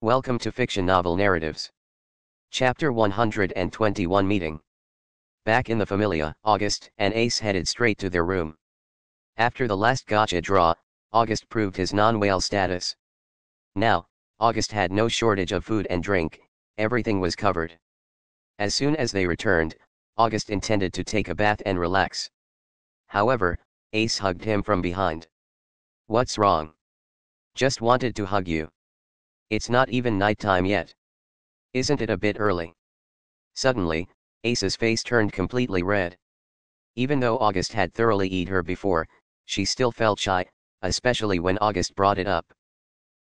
Welcome to Fiction Novel Narratives. Chapter 121 Meeting. Back in the Familia, August and Ace headed straight to their room. After the last gacha draw, August proved his non-whale status. Now, August had no shortage of food and drink, everything was covered. As soon as they returned, August intended to take a bath and relax. However, Ace hugged him from behind. What's wrong? Just wanted to hug you. It's not even nighttime yet. Isn't it a bit early? Suddenly, Ace's face turned completely red. Even though August had thoroughly eat her before, she still felt shy, especially when August brought it up.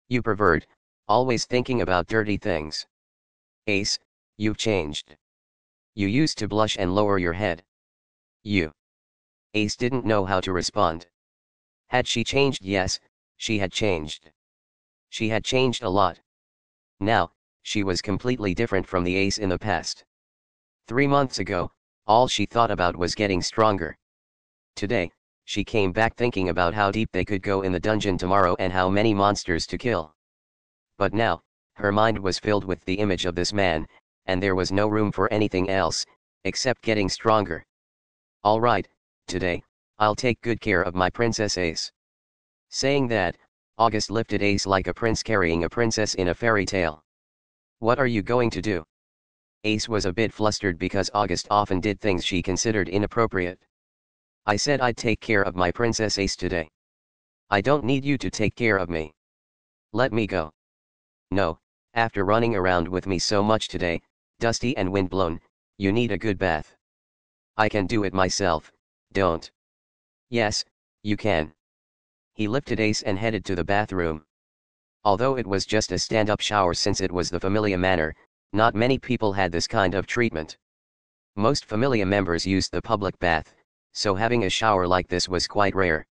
You pervert, always thinking about dirty things. Ace, you've changed. You used to blush and lower your head. You. Ace didn't know how to respond. Had she changed? Yes, she had changed. She had changed a lot. Now, she was completely different from the ace in the past. Three months ago, all she thought about was getting stronger. Today, she came back thinking about how deep they could go in the dungeon tomorrow and how many monsters to kill. But now, her mind was filled with the image of this man, and there was no room for anything else, except getting stronger. Alright, today, I'll take good care of my princess Ace. Saying that, August lifted Ace like a prince carrying a princess in a fairy tale. What are you going to do? Ace was a bit flustered because August often did things she considered inappropriate. I said I'd take care of my princess Ace today. I don't need you to take care of me. Let me go. No, after running around with me so much today, dusty and windblown, you need a good bath. I can do it myself, don't. Yes, you can. He lifted Ace and headed to the bathroom. Although it was just a stand-up shower since it was the Familia manner, not many people had this kind of treatment. Most Familia members used the public bath, so having a shower like this was quite rare.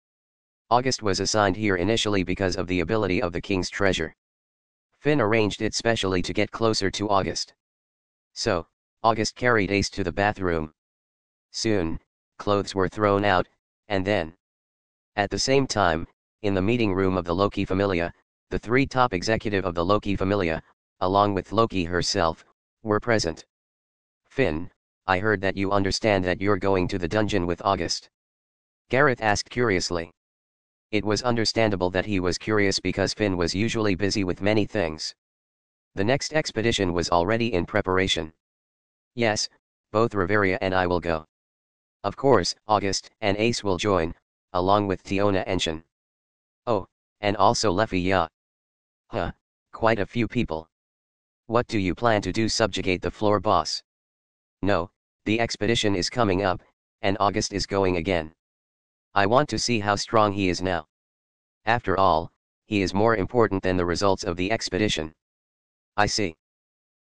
August was assigned here initially because of the ability of the king's treasure. Finn arranged it specially to get closer to August. So, August carried Ace to the bathroom. Soon, clothes were thrown out, and then, at the same time, in the meeting room of the Loki Familia, the three top executive of the Loki Familia, along with Loki herself, were present. Finn, I heard that you understand that you're going to the dungeon with August. Gareth asked curiously. It was understandable that he was curious because Finn was usually busy with many things. The next expedition was already in preparation. Yes, both Reveria and I will go. Of course, August and Ace will join, along with Tiona and Shen. Oh, and also Lefiya. Huh, quite a few people. What do you plan to do subjugate the floor boss? No, the expedition is coming up, and August is going again. I want to see how strong he is now. After all, he is more important than the results of the expedition. I see.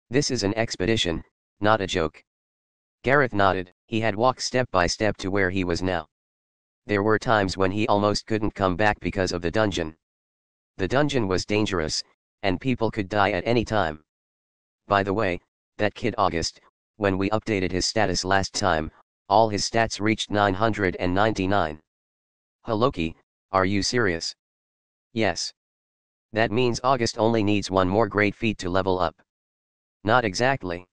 This is an expedition, not a joke. Gareth nodded, he had walked step by step to where he was now. There were times when he almost couldn't come back because of the dungeon. The dungeon was dangerous, and people could die at any time. By the way, that kid August, when we updated his status last time, all his stats reached 999. Loki, are you serious? Yes. That means August only needs one more great feat to level up. Not exactly.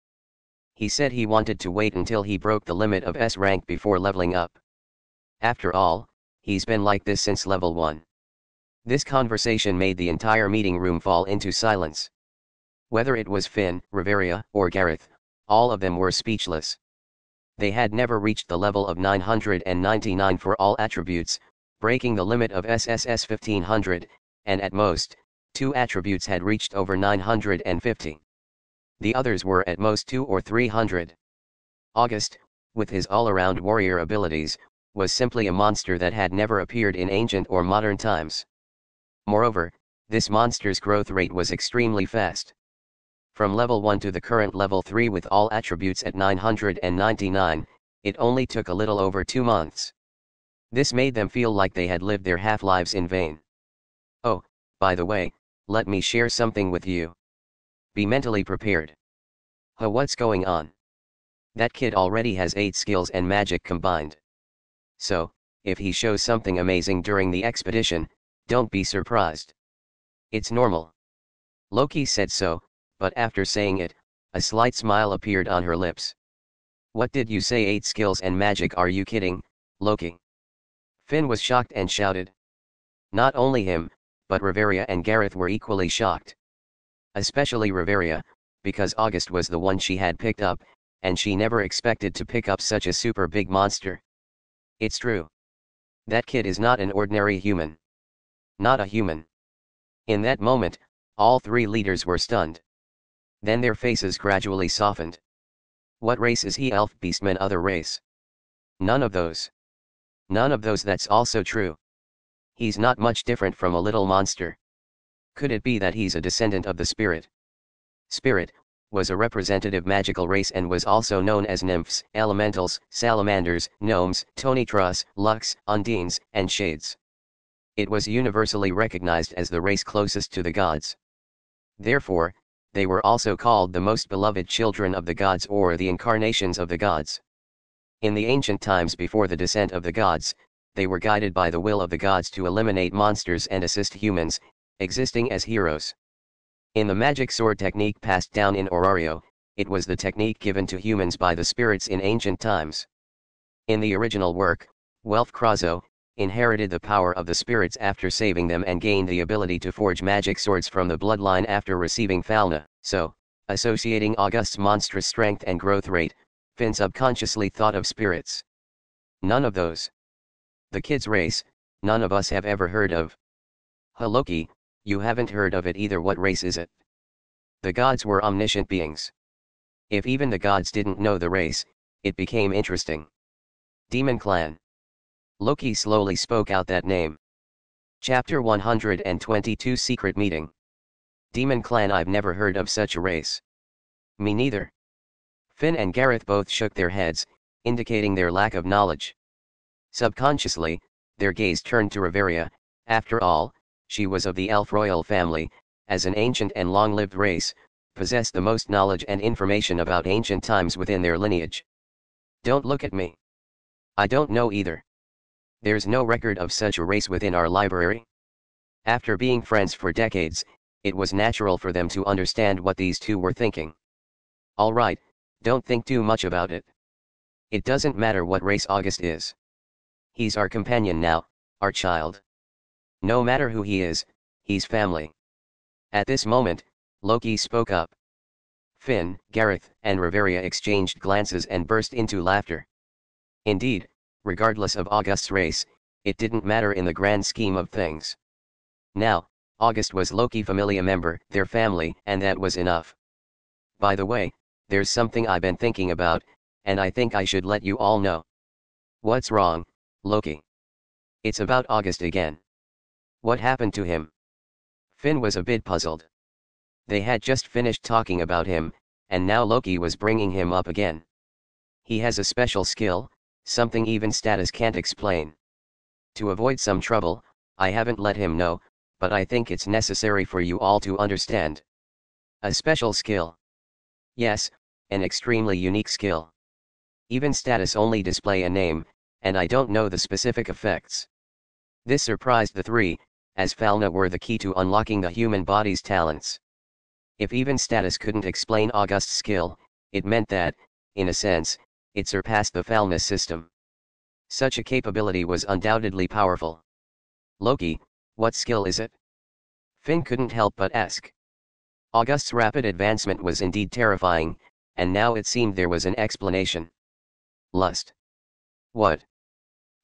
He said he wanted to wait until he broke the limit of S rank before leveling up. After all, he's been like this since level 1. This conversation made the entire meeting room fall into silence. Whether it was Finn, Reveria, or Gareth, all of them were speechless. They had never reached the level of 999 for all attributes, breaking the limit of SSS 1500, and at most, two attributes had reached over 950. The others were at most 2 or 300. August, with his all-around warrior abilities, was simply a monster that had never appeared in ancient or modern times. Moreover, this monster's growth rate was extremely fast. From level 1 to the current level 3 with all attributes at 999, it only took a little over two months. This made them feel like they had lived their half-lives in vain. Oh, by the way, let me share something with you. Be mentally prepared. Huh what's going on? That kid already has 8 skills and magic combined. So, if he shows something amazing during the expedition, don't be surprised. It's normal. Loki said so, but after saying it, a slight smile appeared on her lips. What did you say 8 skills and magic are you kidding, Loki? Finn was shocked and shouted. Not only him, but Reveria and Gareth were equally shocked. Especially Reveria, because August was the one she had picked up, and she never expected to pick up such a super big monster. It's true. That kid is not an ordinary human. Not a human. In that moment, all three leaders were stunned. Then their faces gradually softened. What race is he elf beastman other race? None of those. None of those that's also true. He's not much different from a little monster. Could it be that he's a descendant of the spirit? Spirit, was a representative magical race and was also known as nymphs, elementals, salamanders, gnomes, tonitruss, lux, undines, and shades. It was universally recognized as the race closest to the gods. Therefore, they were also called the most beloved children of the gods or the incarnations of the gods. In the ancient times before the descent of the gods, they were guided by the will of the gods to eliminate monsters and assist humans, existing as heroes. In the magic sword technique passed down in Orario, it was the technique given to humans by the spirits in ancient times. In the original work, Welf Crozzo, inherited the power of the spirits after saving them and gained the ability to forge magic swords from the bloodline after receiving Falna, so, associating August's monstrous strength and growth rate, Finn subconsciously thought of spirits. None of those. The kid's race, none of us have ever heard of. Haloki, you haven't heard of it either what race is it? The gods were omniscient beings. If even the gods didn't know the race, it became interesting. Demon Clan. Loki slowly spoke out that name. Chapter 122 Secret Meeting. Demon Clan I've never heard of such a race. Me neither. Finn and Gareth both shook their heads, indicating their lack of knowledge. Subconsciously, their gaze turned to Reveria, after all, she was of the elf royal family, as an ancient and long-lived race, possessed the most knowledge and information about ancient times within their lineage. Don't look at me. I don't know either. There's no record of such a race within our library. After being friends for decades, it was natural for them to understand what these two were thinking. Alright, don't think too much about it. It doesn't matter what race August is. He's our companion now, our child. No matter who he is, he's family. At this moment, Loki spoke up. Finn, Gareth, and Reveria exchanged glances and burst into laughter. Indeed, regardless of August's race, it didn't matter in the grand scheme of things. Now, August was Loki Familia member, their family, and that was enough. By the way, there's something I've been thinking about, and I think I should let you all know. What's wrong, Loki? It's about August again. What happened to him? Finn was a bit puzzled. They had just finished talking about him, and now Loki was bringing him up again. He has a special skill, something even status can't explain. To avoid some trouble, I haven't let him know, but I think it's necessary for you all to understand. A special skill. Yes, an extremely unique skill. Even status only display a name, and I don't know the specific effects. This surprised the three, as Falna were the key to unlocking the human body's talents. If even status couldn't explain August's skill, it meant that, in a sense, it surpassed the Falna system. Such a capability was undoubtedly powerful. Loki, what skill is it? Finn couldn't help but ask. August's rapid advancement was indeed terrifying, and now it seemed there was an explanation. Lust. What?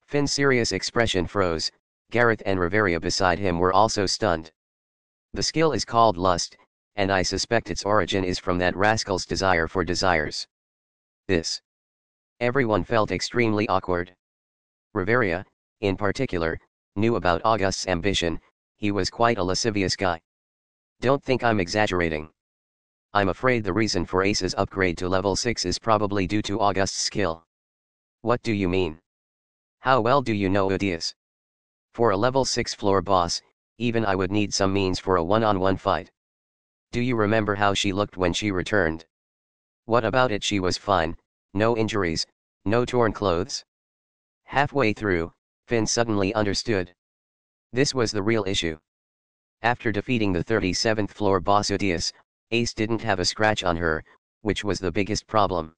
Finn's serious expression froze, Gareth and Reveria beside him were also stunned. The skill is called lust, and I suspect its origin is from that rascal's desire for desires. This. Everyone felt extremely awkward. Reveria, in particular, knew about August's ambition, he was quite a lascivious guy. Don't think I'm exaggerating. I'm afraid the reason for Ace's upgrade to level 6 is probably due to August's skill. What do you mean? How well do you know Udaeus? For a level 6 floor boss, even I would need some means for a one-on-one -on -one fight. Do you remember how she looked when she returned? What about it she was fine, no injuries, no torn clothes? Halfway through, Finn suddenly understood. This was the real issue. After defeating the 37th floor boss Udaeus, Ace didn't have a scratch on her, which was the biggest problem.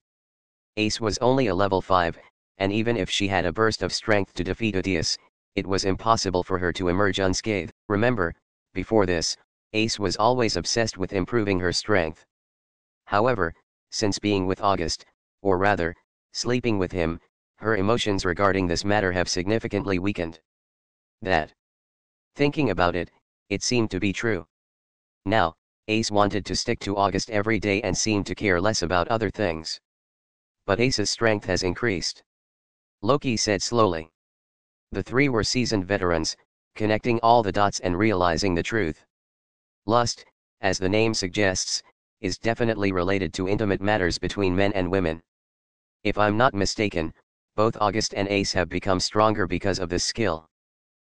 Ace was only a level 5, and even if she had a burst of strength to defeat Udaeus, it was impossible for her to emerge unscathed. Remember, before this, Ace was always obsessed with improving her strength. However, since being with August, or rather, sleeping with him, her emotions regarding this matter have significantly weakened. That. Thinking about it, it seemed to be true. Now, Ace wanted to stick to August every day and seemed to care less about other things. But Ace's strength has increased. Loki said slowly. The three were seasoned veterans, connecting all the dots and realizing the truth. Lust, as the name suggests, is definitely related to intimate matters between men and women. If I'm not mistaken, both August and Ace have become stronger because of this skill.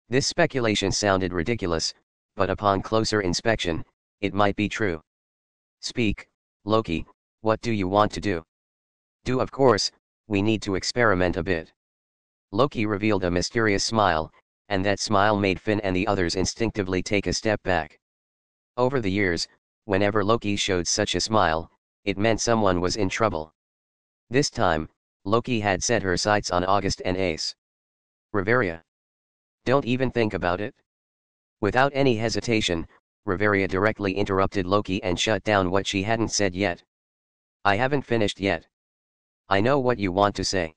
This speculation sounded ridiculous, but upon closer inspection, it might be true. Speak, Loki, what do you want to do? Do of course, we need to experiment a bit. Loki revealed a mysterious smile, and that smile made Finn and the others instinctively take a step back. Over the years, whenever Loki showed such a smile, it meant someone was in trouble. This time, Loki had set her sights on August and Ace. Reveria. Don't even think about it. Without any hesitation, Reveria directly interrupted Loki and shut down what she hadn't said yet. I haven't finished yet. I know what you want to say.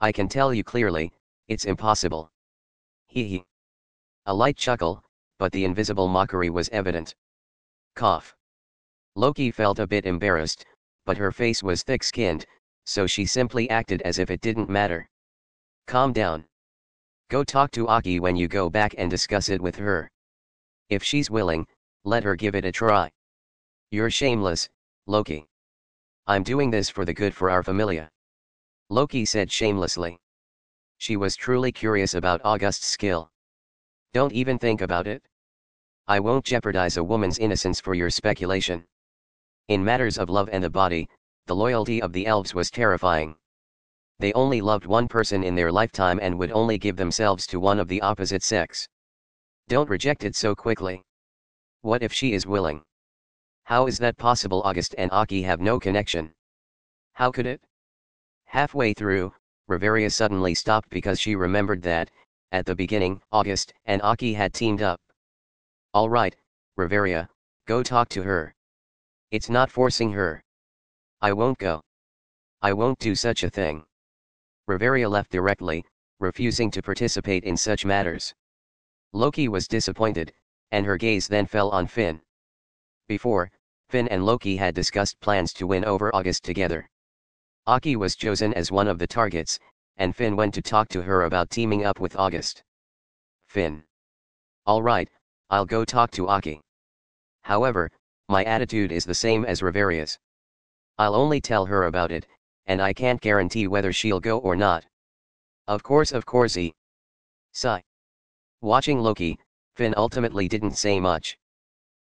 I can tell you clearly, it's impossible. Hee hee. A light chuckle, but the invisible mockery was evident. Cough. Loki felt a bit embarrassed, but her face was thick-skinned, so she simply acted as if it didn't matter. Calm down. Go talk to Aki when you go back and discuss it with her. If she's willing, let her give it a try. You're shameless, Loki. I'm doing this for the good for our familia. Loki said shamelessly. She was truly curious about August's skill. Don't even think about it. I won't jeopardize a woman's innocence for your speculation. In matters of love and the body, the loyalty of the elves was terrifying. They only loved one person in their lifetime and would only give themselves to one of the opposite sex. Don't reject it so quickly. What if she is willing? How is that possible August and Aki have no connection? How could it? Halfway through, Reveria suddenly stopped because she remembered that, at the beginning, August and Aki had teamed up. Alright, Reveria, go talk to her. It's not forcing her. I won't go. I won't do such a thing. Reveria left directly, refusing to participate in such matters. Loki was disappointed, and her gaze then fell on Finn. Before, Finn and Loki had discussed plans to win over August together. Aki was chosen as one of the targets, and Finn went to talk to her about teaming up with August. Finn. Alright, I'll go talk to Aki. However, my attitude is the same as Reveria's. I'll only tell her about it, and I can't guarantee whether she'll go or not. Of course of course he. Sigh. Watching Loki, Finn ultimately didn't say much.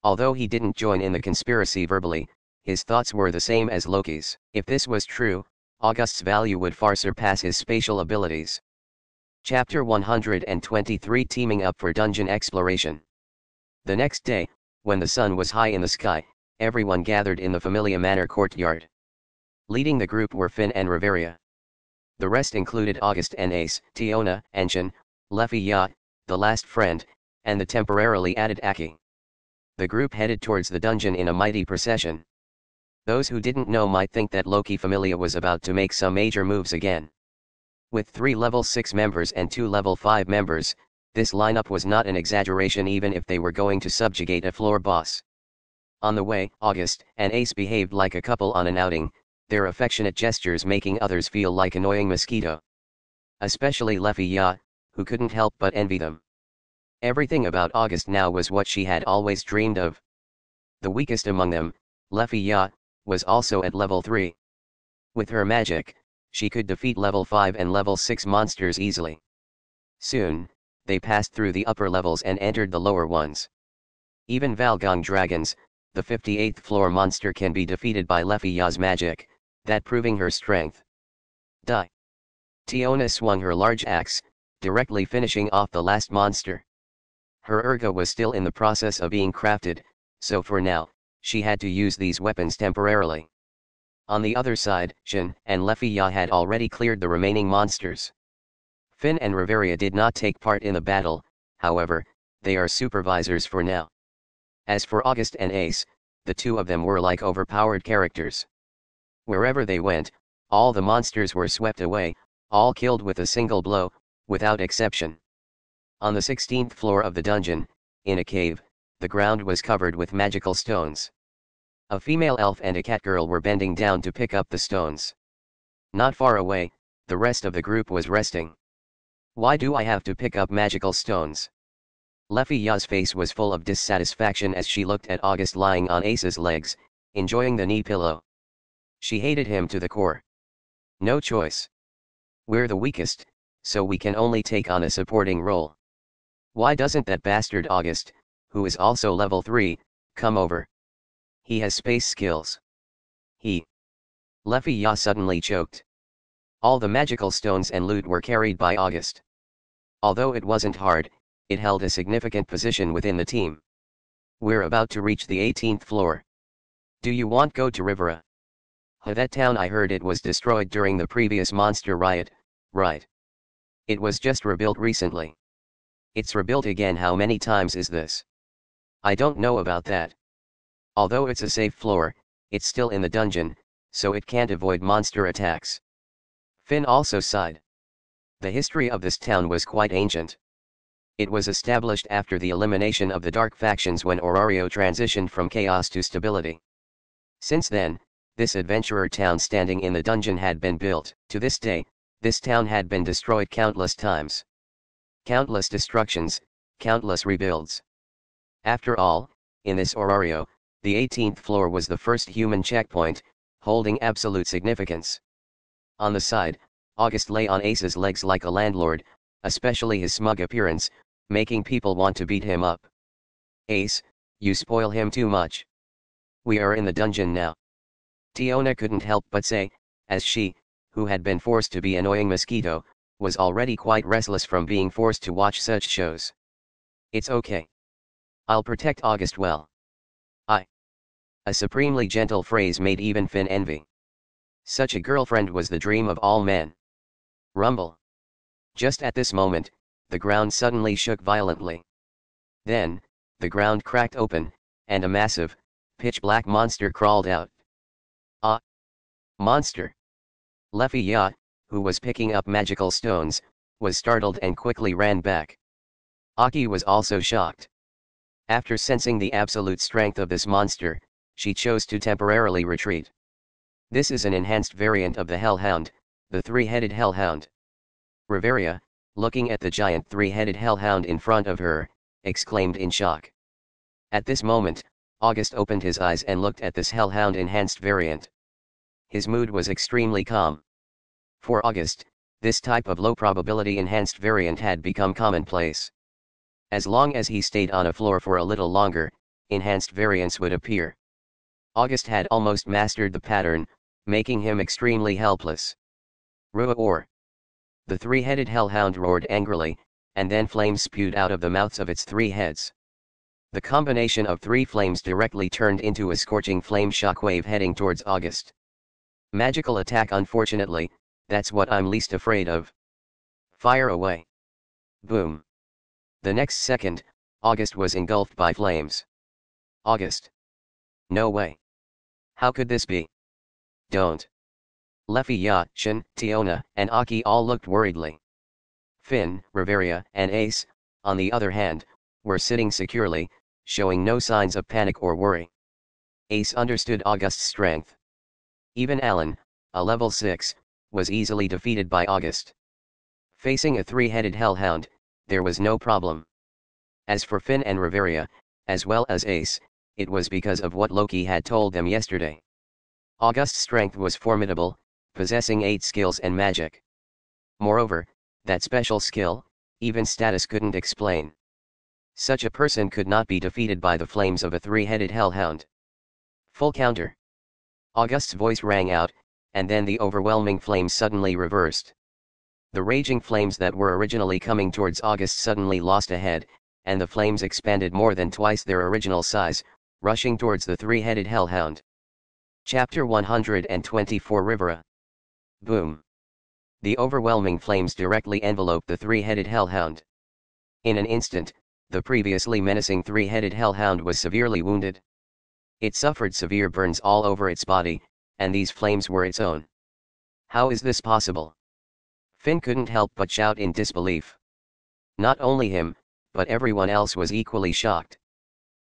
Although he didn't join in the conspiracy verbally, his thoughts were the same as Loki's. If this was true, August's value would far surpass his spatial abilities. Chapter 123 Teaming Up for Dungeon Exploration The next day, when the sun was high in the sky, everyone gathered in the Familia Manor courtyard. Leading the group were Finn and Reveria. The rest included August and Ace, Tiona, Enshin, Lefiya, the last friend, and the temporarily added Aki. The group headed towards the dungeon in a mighty procession. Those who didn't know might think that Loki Familia was about to make some major moves again. With three level 6 members and two level 5 members, this lineup was not an exaggeration even if they were going to subjugate a floor boss. On the way, August and Ace behaved like a couple on an outing, their affectionate gestures making others feel like annoying mosquito. Especially Lefiya, who couldn't help but envy them. Everything about August now was what she had always dreamed of. The weakest among them, Lefiya, was also at level 3. With her magic, she could defeat level 5 and level 6 monsters easily. Soon, they passed through the upper levels and entered the lower ones. Even Valgang dragons, the 58th floor monster can be defeated by Lefiya's magic, that proving her strength. Die. Tiona swung her large axe, directly finishing off the last monster. Her Urga was still in the process of being crafted, so for now, she had to use these weapons temporarily. On the other side, Shin and Lefia had already cleared the remaining monsters. Finn and Reveria did not take part in the battle, however, they are supervisors for now. As for August and Ace, the two of them were like overpowered characters. Wherever they went, all the monsters were swept away, all killed with a single blow, without exception. On the 16th floor of the dungeon, in a cave, the ground was covered with magical stones. A female elf and a cat girl were bending down to pick up the stones. Not far away, the rest of the group was resting. Why do I have to pick up magical stones? Lefia's face was full of dissatisfaction as she looked at August lying on Ace's legs, enjoying the knee pillow. She hated him to the core. No choice. We're the weakest, so we can only take on a supporting role. Why doesn't that bastard August, who is also level 3, come over? He has space skills. He. Lefia suddenly choked. All the magical stones and loot were carried by August. Although it wasn't hard, it held a significant position within the team. We're about to reach the 18th floor. Do you want go to Rivira? Ha that town I heard it was destroyed during the previous monster riot, right? It was just rebuilt recently. It's rebuilt again how many times is this? I don't know about that. Although it's a safe floor, it's still in the dungeon, so it can't avoid monster attacks. Finn also sighed. The history of this town was quite ancient. It was established after the elimination of the dark factions when Orario transitioned from chaos to stability. Since then, this adventurer town standing in the dungeon had been built. To this day, this town had been destroyed countless times. Countless destructions, countless rebuilds. After all, in this Orario, the 18th floor was the first human checkpoint, holding absolute significance. On the side, August lay on Ace's legs like a landlord, especially his smug appearance, making people want to beat him up. Ace, you spoil him too much. We are in the dungeon now. Tiona couldn't help but say, as she, who had been forced to be annoying mosquito, was already quite restless from being forced to watch such shows. It's okay. I'll protect August well. I. A supremely gentle phrase made even Finn envy. Such a girlfriend was the dream of all men. Rumble. Just at this moment, the ground suddenly shook violently. Then, the ground cracked open, and a massive, pitch-black monster crawled out. Ah! Monster! Lefia, who was picking up magical stones, was startled and quickly ran back. Aki was also shocked. After sensing the absolute strength of this monster, she chose to temporarily retreat. This is an enhanced variant of the Hellhound, the three-headed Hellhound. Reveria, looking at the giant three-headed Hellhound in front of her, exclaimed in shock. At this moment, August opened his eyes and looked at this Hellhound enhanced variant. His mood was extremely calm. For August, this type of low probability enhanced variant had become commonplace. As long as he stayed on a floor for a little longer, enhanced variance would appear. August had almost mastered the pattern, making him extremely helpless. Roar! The three-headed hellhound roared angrily, and then flames spewed out of the mouths of its three heads. The combination of three flames directly turned into a scorching flame shockwave heading towards August. Magical attack unfortunately, that's what I'm least afraid of. Fire away. Boom. The next second, August was engulfed by flames. August. No way. How could this be? Don't. Lefia, Shin, Tiona, and Aki all looked worriedly. Finn, Reveria, and Ace, on the other hand, were sitting securely, showing no signs of panic or worry. Ace understood August's strength. Even Alan, a level 6, was easily defeated by August. Facing a three-headed hellhound, there was no problem. As for Finn and Reveria, as well as Ace, it was because of what Loki had told them yesterday. August's strength was formidable, possessing 8 skills and magic. Moreover, that special skill, even status couldn't explain. Such a person could not be defeated by the flames of a three-headed hellhound. Full counter. August's voice rang out, and then the overwhelming flames suddenly reversed. The raging flames that were originally coming towards August suddenly lost ahead, and the flames expanded more than twice their original size, rushing towards the three-headed hellhound. Chapter 124 Rivira Boom. The overwhelming flames directly enveloped the three-headed hellhound. In an instant, the previously menacing three-headed hellhound was severely wounded. It suffered severe burns all over its body, and these flames were its own. How is this possible? Finn couldn't help but shout in disbelief. Not only him, but everyone else was equally shocked.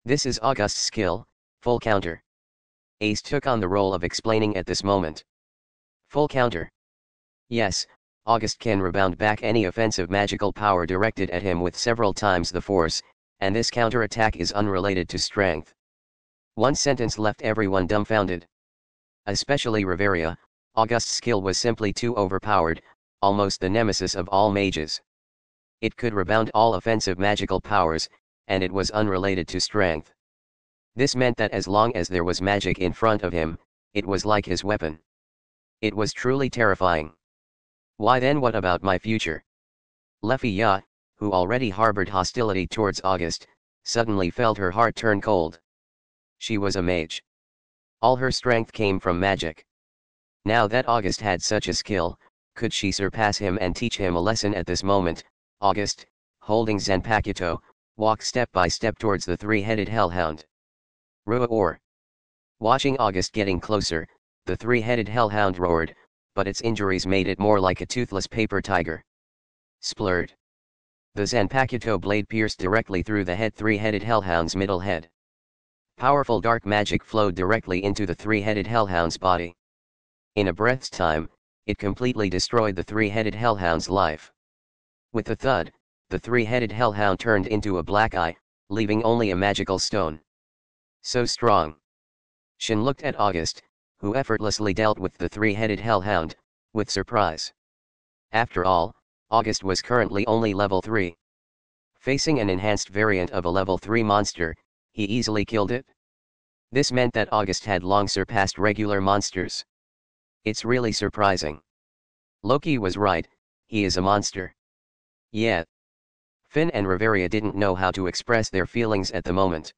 This is August's skill, full counter. Ace took on the role of explaining at this moment. Full counter. Yes, August can rebound back any offensive magical power directed at him with several times the force, and this counter-attack is unrelated to strength. One sentence left everyone dumbfounded. Especially Reveria, August's skill was simply too overpowered, almost the nemesis of all mages. It could rebound all offensive magical powers, and it was unrelated to strength. This meant that as long as there was magic in front of him, it was like his weapon. It was truly terrifying. Why then what about my future? Lefiya, who already harbored hostility towards August, suddenly felt her heart turn cold. She was a mage. All her strength came from magic. Now that August had such a skill, could she surpass him and teach him a lesson at this moment, August, holding Zanpakuto, walked step by step towards the three-headed hellhound. Roar. Watching August getting closer, the three-headed hellhound roared, but its injuries made it more like a toothless paper tiger. Splurred. The Zanpakuto blade pierced directly through the head three-headed hellhound's middle head. Powerful dark magic flowed directly into the three-headed hellhound's body. In a breath's time, it completely destroyed the three-headed hellhound's life. With a thud, the three-headed hellhound turned into a black eye, leaving only a magical stone. So strong. Shin looked at August, who effortlessly dealt with the three-headed hellhound, with surprise. After all, August was currently only level 3. Facing an enhanced variant of a level 3 monster, he easily killed it. This meant that August had long surpassed regular monsters. It's really surprising. Loki was right, he is a monster. Yeah. Finn and Reveria didn't know how to express their feelings at the moment.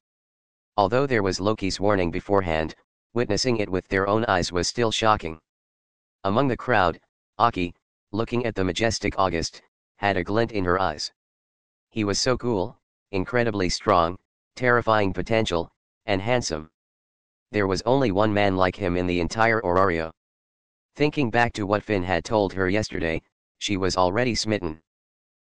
Although there was Loki's warning beforehand, witnessing it with their own eyes was still shocking. Among the crowd, Aki, looking at the majestic August, had a glint in her eyes. He was so cool, incredibly strong, terrifying potential, and handsome. There was only one man like him in the entire Orario. Thinking back to what Finn had told her yesterday, she was already smitten.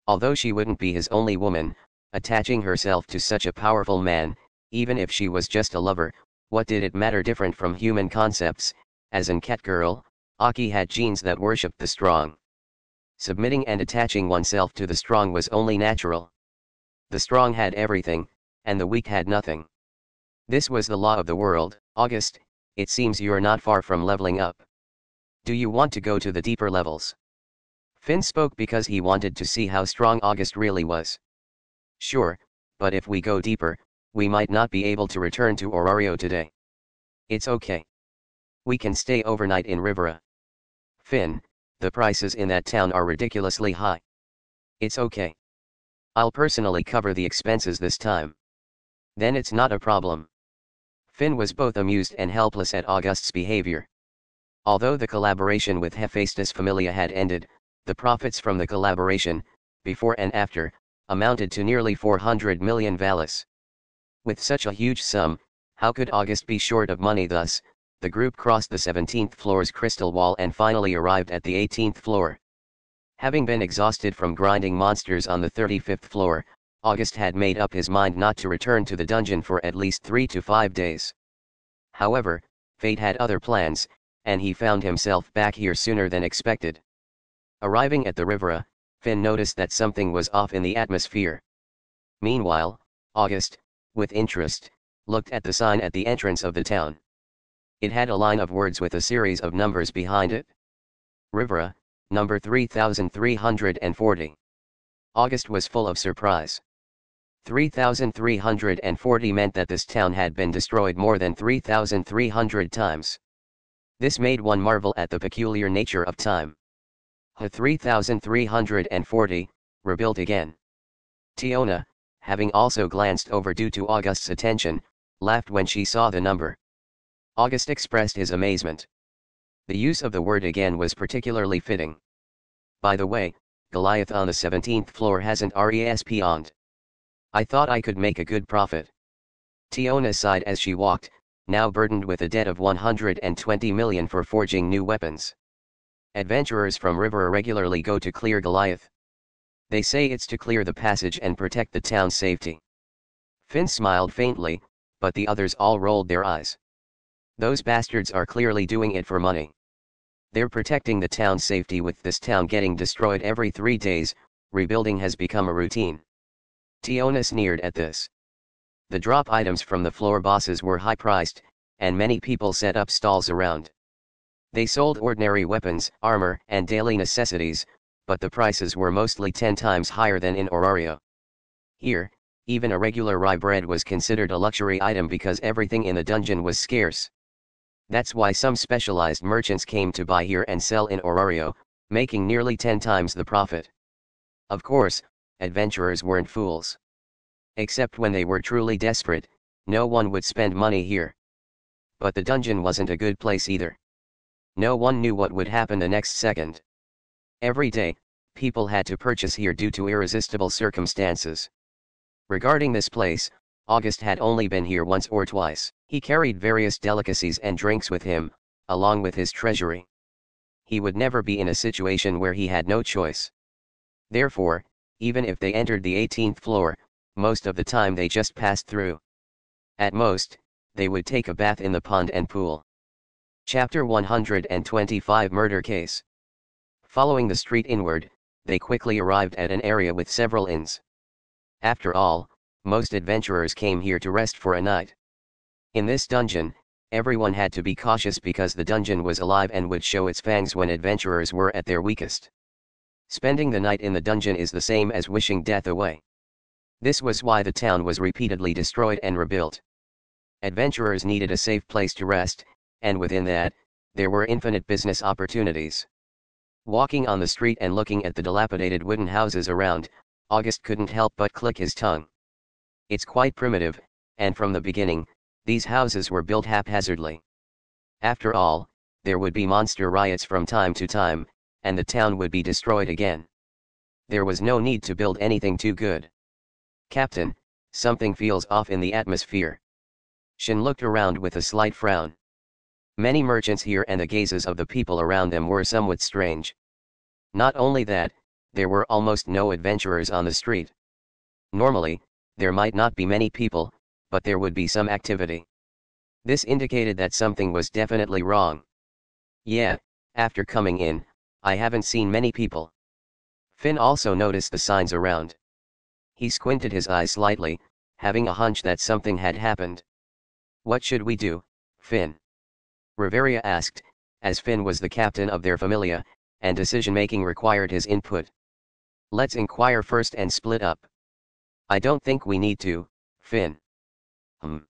Although she wouldn't be his only woman, attaching herself to such a powerful man, even if she was just a lover, what did it matter different from human concepts, as in Catgirl, Aki had genes that worshipped the strong. Submitting and attaching oneself to the strong was only natural. The strong had everything, and the weak had nothing. This was the law of the world, August, it seems you're not far from leveling up. Do you want to go to the deeper levels? Finn spoke because he wanted to see how strong August really was. Sure, but if we go deeper, we might not be able to return to Orario today. It's okay. We can stay overnight in Rivira. Finn, the prices in that town are ridiculously high. It's okay. I'll personally cover the expenses this time. Then it's not a problem. Finn was both amused and helpless at August's behavior. Although the collaboration with Hephaestus Familia had ended, the profits from the collaboration, before and after, amounted to nearly 400 million valis. With such a huge sum, how could August be short of money thus, the group crossed the 17th floor's crystal wall and finally arrived at the 18th floor. Having been exhausted from grinding monsters on the 35th floor, August had made up his mind not to return to the dungeon for at least three to five days. However, fate had other plans, and he found himself back here sooner than expected. Arriving at the Rivira, Finn noticed that something was off in the atmosphere. Meanwhile, August, with interest, looked at the sign at the entrance of the town. It had a line of words with a series of numbers behind it. Rivira, number 3340. August was full of surprise. 3340 meant that this town had been destroyed more than 3300 times. This made one marvel at the peculiar nature of time. Ha 3340, rebuilt again. Tiona, having also glanced over due to August's attention, laughed when she saw the number. August expressed his amazement. The use of the word again was particularly fitting. By the way, Goliath on the 17th floor hasn't RESP on. I thought I could make a good profit. Tiona sighed as she walked, now burdened with a debt of 120 million for forging new weapons. Adventurers from River regularly go to clear Goliath. They say it's to clear the passage and protect the town's safety. Finn smiled faintly, but the others all rolled their eyes. Those bastards are clearly doing it for money. They're protecting the town's safety with this town getting destroyed every three days, rebuilding has become a routine. Tiona sneered at this. The drop items from the floor bosses were high priced, and many people set up stalls around. They sold ordinary weapons, armor, and daily necessities, but the prices were mostly 10 times higher than in Orario. Here, even a regular rye bread was considered a luxury item because everything in the dungeon was scarce. That's why some specialized merchants came to buy here and sell in Orario, making nearly 10 times the profit. Of course, adventurers weren't fools. Except when they were truly desperate, no one would spend money here. But the dungeon wasn't a good place either. No one knew what would happen the next second. Every day, people had to purchase here due to irresistible circumstances. Regarding this place, August had only been here once or twice. He carried various delicacies and drinks with him, along with his treasury. He would never be in a situation where he had no choice. Therefore, even if they entered the 18th floor, most of the time they just passed through. At most, they would take a bath in the pond and pool. Chapter 125 Murder Case Following the street inward, they quickly arrived at an area with several inns. After all, most adventurers came here to rest for a night. In this dungeon, everyone had to be cautious because the dungeon was alive and would show its fangs when adventurers were at their weakest. Spending the night in the dungeon is the same as wishing death away. This was why the town was repeatedly destroyed and rebuilt. Adventurers needed a safe place to rest, and within that, there were infinite business opportunities. Walking on the street and looking at the dilapidated wooden houses around, August couldn't help but click his tongue. It's quite primitive, and from the beginning, these houses were built haphazardly. After all, there would be monster riots from time to time, and the town would be destroyed again. There was no need to build anything too good. Captain, something feels off in the atmosphere. Shin looked around with a slight frown. Many merchants here and the gazes of the people around them were somewhat strange. Not only that, there were almost no adventurers on the street. Normally, there might not be many people, but there would be some activity. This indicated that something was definitely wrong. Yeah, after coming in, I haven't seen many people. Finn also noticed the signs around. He squinted his eyes slightly, having a hunch that something had happened. What should we do, Finn? Reveria asked, as Finn was the captain of their familia, and decision-making required his input. Let's inquire first and split up. I don't think we need to, Finn. Hmm.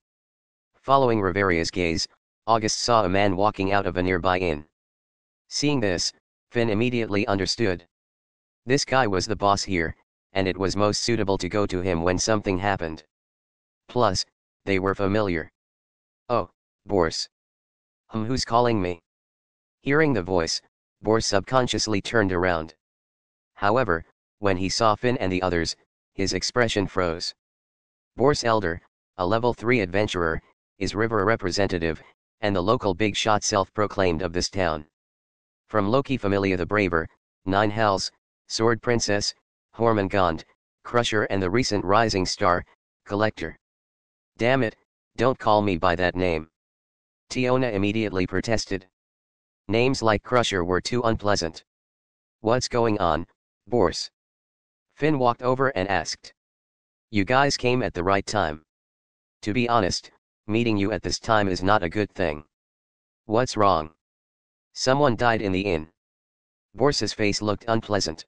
Following Riveria's gaze, August saw a man walking out of a nearby inn. Seeing this, Finn immediately understood. This guy was the boss here, and it was most suitable to go to him when something happened. Plus, they were familiar. Oh, Bors. Hmm who's calling me? Hearing the voice, Bors subconsciously turned around. However, when he saw Finn and the others, his expression froze. Bors Elder, a level 3 adventurer, is river representative, and the local big shot self-proclaimed of this town. From Loki Familia the Braver, Nine Hells, Sword Princess, Jormungand, Crusher and the recent Rising Star, Collector. Damn it, don't call me by that name. Tiona immediately protested. Names like Crusher were too unpleasant. What's going on, Bors? Finn walked over and asked. You guys came at the right time. To be honest, meeting you at this time is not a good thing. What's wrong? Someone died in the inn. Bors's face looked unpleasant.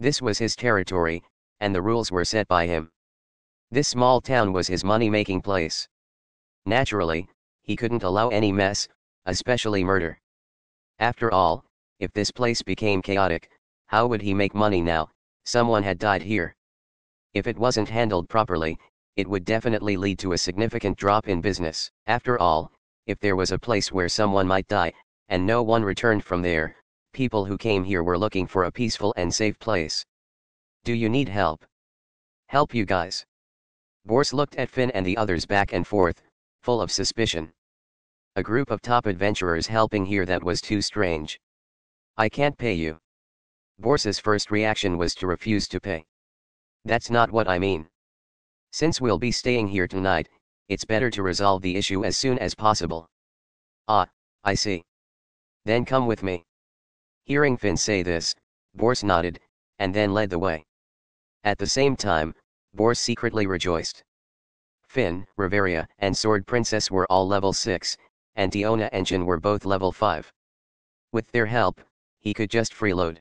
This was his territory, and the rules were set by him. This small town was his money-making place. Naturally, he couldn't allow any mess, especially murder. After all, if this place became chaotic, how would he make money now, Someone had died here. If it wasn't handled properly, it would definitely lead to a significant drop in business. After all, if there was a place where someone might die, and no one returned from there, people who came here were looking for a peaceful and safe place. Do you need help? Help you guys. Bors looked at Finn and the others back and forth, full of suspicion. A group of top adventurers helping here that was too strange. I can't pay you. Bors's first reaction was to refuse to pay. That's not what I mean. Since we'll be staying here tonight, it's better to resolve the issue as soon as possible. Ah, I see. Then come with me. Hearing Finn say this, Bors nodded, and then led the way. At the same time, Bors secretly rejoiced. Finn, Riveria, and Sword Princess were all level 6, and Tiona and Jin were both level 5. With their help, he could just freeload.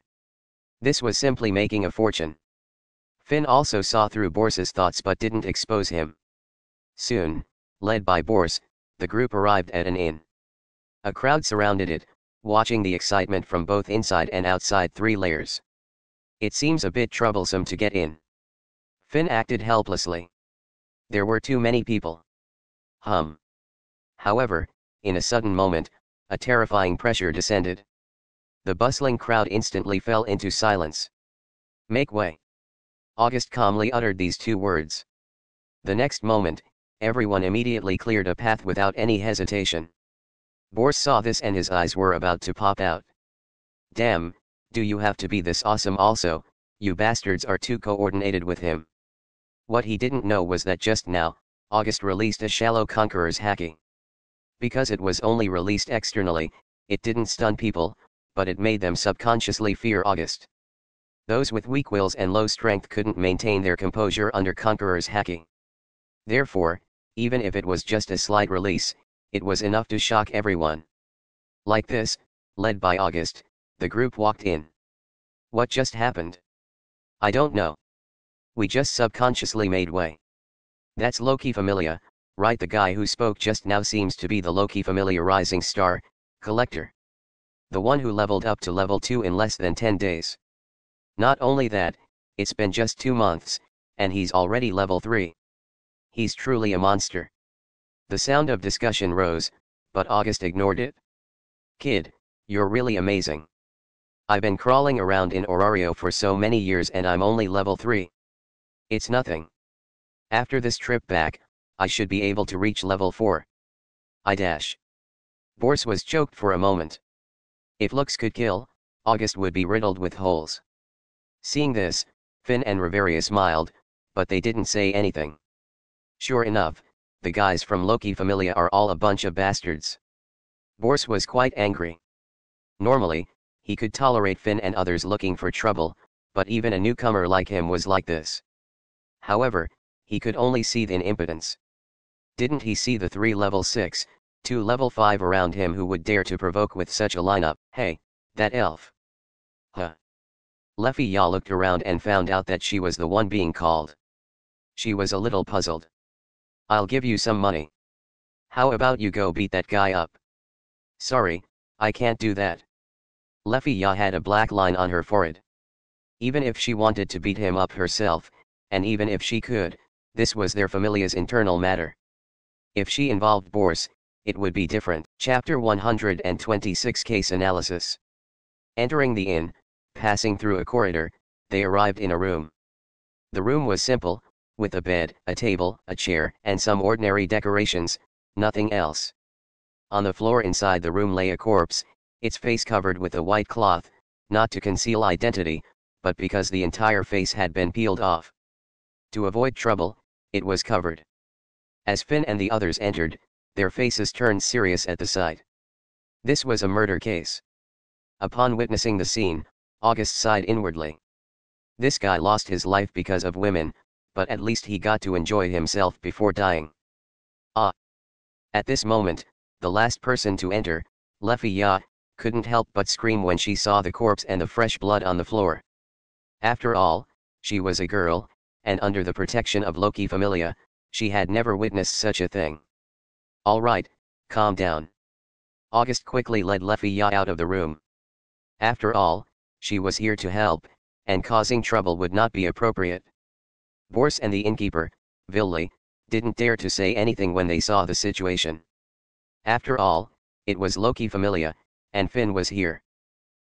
This was simply making a fortune. Finn also saw through Bors's thoughts but didn't expose him. Soon, led by Bors, the group arrived at an inn. A crowd surrounded it, watching the excitement from both inside and outside three layers. It seems a bit troublesome to get in. Finn acted helplessly. There were too many people. Hum. However, in a sudden moment, a terrifying pressure descended. The bustling crowd instantly fell into silence. Make way. August calmly uttered these two words. The next moment, everyone immediately cleared a path without any hesitation. Bors saw this and his eyes were about to pop out. Damn, do you have to be this awesome also, you bastards are too coordinated with him. What he didn't know was that just now, August released a shallow conqueror's haki. Because it was only released externally, it didn't stun people, but it made them subconsciously fear August. Those with weak wills and low strength couldn't maintain their composure under Conqueror's haki. Therefore, even if it was just a slight release, it was enough to shock everyone. Like this, led by August, the group walked in. What just happened? I don't know. We just subconsciously made way. That's Loki Familia, right? The guy who spoke just now seems to be the Loki Familia Rising Star, Collector the one who leveled up to level 2 in less than 10 days. Not only that, it's been just 2 months, and he's already level 3. He's truly a monster. The sound of discussion rose, but August ignored it. Kid, you're really amazing. I've been crawling around in Orario for so many years and I'm only level 3. It's nothing. After this trip back, I should be able to reach level 4. I dash. Bors was choked for a moment. If looks could kill, August would be riddled with holes. Seeing this, Finn and Riveria smiled, but they didn't say anything. Sure enough, the guys from Loki Familia are all a bunch of bastards. Bors was quite angry. Normally, he could tolerate Finn and others looking for trouble, but even a newcomer like him was like this. However, he could only seethe in impotence. Didn't he see the three level 6, Two level 5 around him who would dare to provoke with such a lineup, hey, that elf. Huh. Lefiya looked around and found out that she was the one being called. She was a little puzzled. I'll give you some money. How about you go beat that guy up? Sorry, I can't do that. Lefiya had a black line on her forehead. Even if she wanted to beat him up herself, and even if she could, this was their familia's internal matter. If she involved Bors, it would be different. Chapter 126 Case Analysis Entering the inn, passing through a corridor, they arrived in a room. The room was simple, with a bed, a table, a chair, and some ordinary decorations, nothing else. On the floor inside the room lay a corpse, its face covered with a white cloth, not to conceal identity, but because the entire face had been peeled off. To avoid trouble, it was covered. As Finn and the others entered, their faces turned serious at the sight. This was a murder case. Upon witnessing the scene, August sighed inwardly. This guy lost his life because of women, but at least he got to enjoy himself before dying. Ah! At this moment, the last person to enter, Leffy couldn't help but scream when she saw the corpse and the fresh blood on the floor. After all, she was a girl, and under the protection of Loki Familia, she had never witnessed such a thing. All right, calm down. August quickly led Leffy out of the room. After all, she was here to help, and causing trouble would not be appropriate. Bors and the innkeeper, Villi, didn't dare to say anything when they saw the situation. After all, it was Loki Familia, and Finn was here.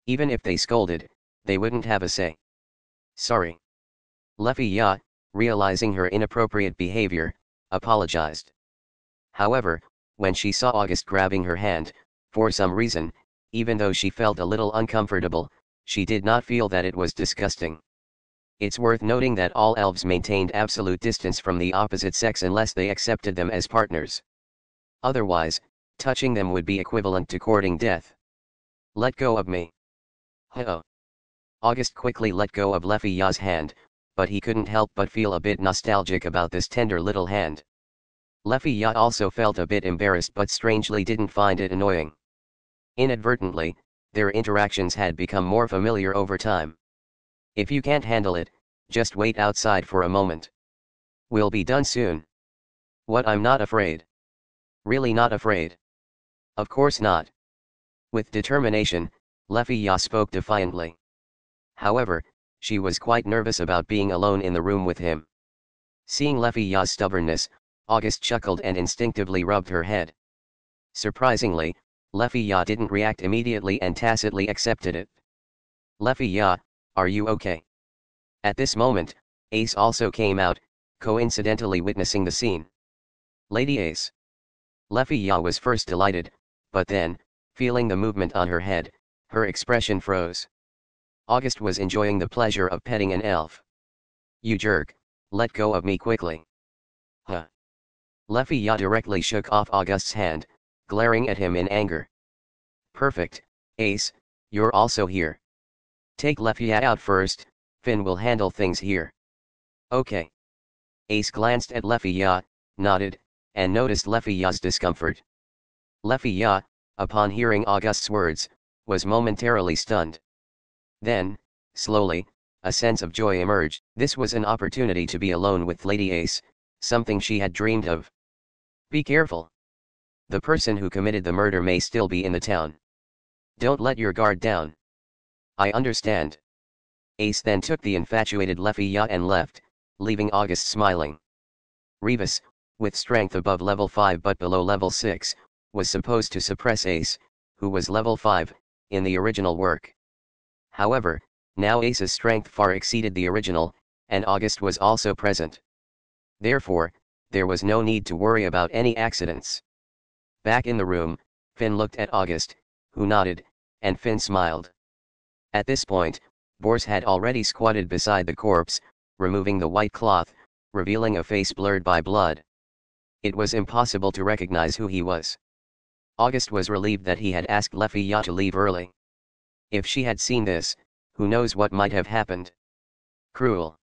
Even if they scolded, they wouldn't have a say. Sorry. Lefiya, realizing her inappropriate behavior, apologized. However, when she saw August grabbing her hand, for some reason, even though she felt a little uncomfortable, she did not feel that it was disgusting. It's worth noting that all elves maintained absolute distance from the opposite sex unless they accepted them as partners. Otherwise, touching them would be equivalent to courting death. Let go of me. Huh. August quickly let go of Lefiya's hand, but he couldn't help but feel a bit nostalgic about this tender little hand. Lefiya also felt a bit embarrassed but strangely didn't find it annoying. Inadvertently, their interactions had become more familiar over time. If you can't handle it, just wait outside for a moment. We'll be done soon. What I'm not afraid. Really not afraid. Of course not. With determination, Lefiya spoke defiantly. However, she was quite nervous about being alone in the room with him. Seeing Lefiya's stubbornness, August chuckled and instinctively rubbed her head. Surprisingly, Lefiya didn't react immediately and tacitly accepted it. Lefiya, are you okay? At this moment, Ace also came out, coincidentally witnessing the scene. Lady Ace. Lefiya was first delighted, but then, feeling the movement on her head, her expression froze. August was enjoying the pleasure of petting an elf. You jerk, let go of me quickly. Huh. Lefiya directly shook off August's hand, glaring at him in anger. Perfect, Ace, you're also here. Take Lefiya out first, Finn will handle things here. Okay. Ace glanced at Lefiya, nodded, and noticed Lefiya's discomfort. Lefiya, upon hearing August's words, was momentarily stunned. Then, slowly, a sense of joy emerged. This was an opportunity to be alone with Lady Ace, something she had dreamed of. Be careful. The person who committed the murder may still be in the town. Don't let your guard down. I understand. Ace then took the infatuated Lefiya and left, leaving August smiling. Revis, with strength above level 5 but below level 6, was supposed to suppress Ace, who was level 5, in the original work. However, now Ace's strength far exceeded the original, and August was also present. Therefore, there was no need to worry about any accidents. Back in the room, Finn looked at August, who nodded, and Finn smiled. At this point, Bors had already squatted beside the corpse, removing the white cloth, revealing a face blurred by blood. It was impossible to recognize who he was. August was relieved that he had asked Lefiya to leave early. If she had seen this, who knows what might have happened. Cruel.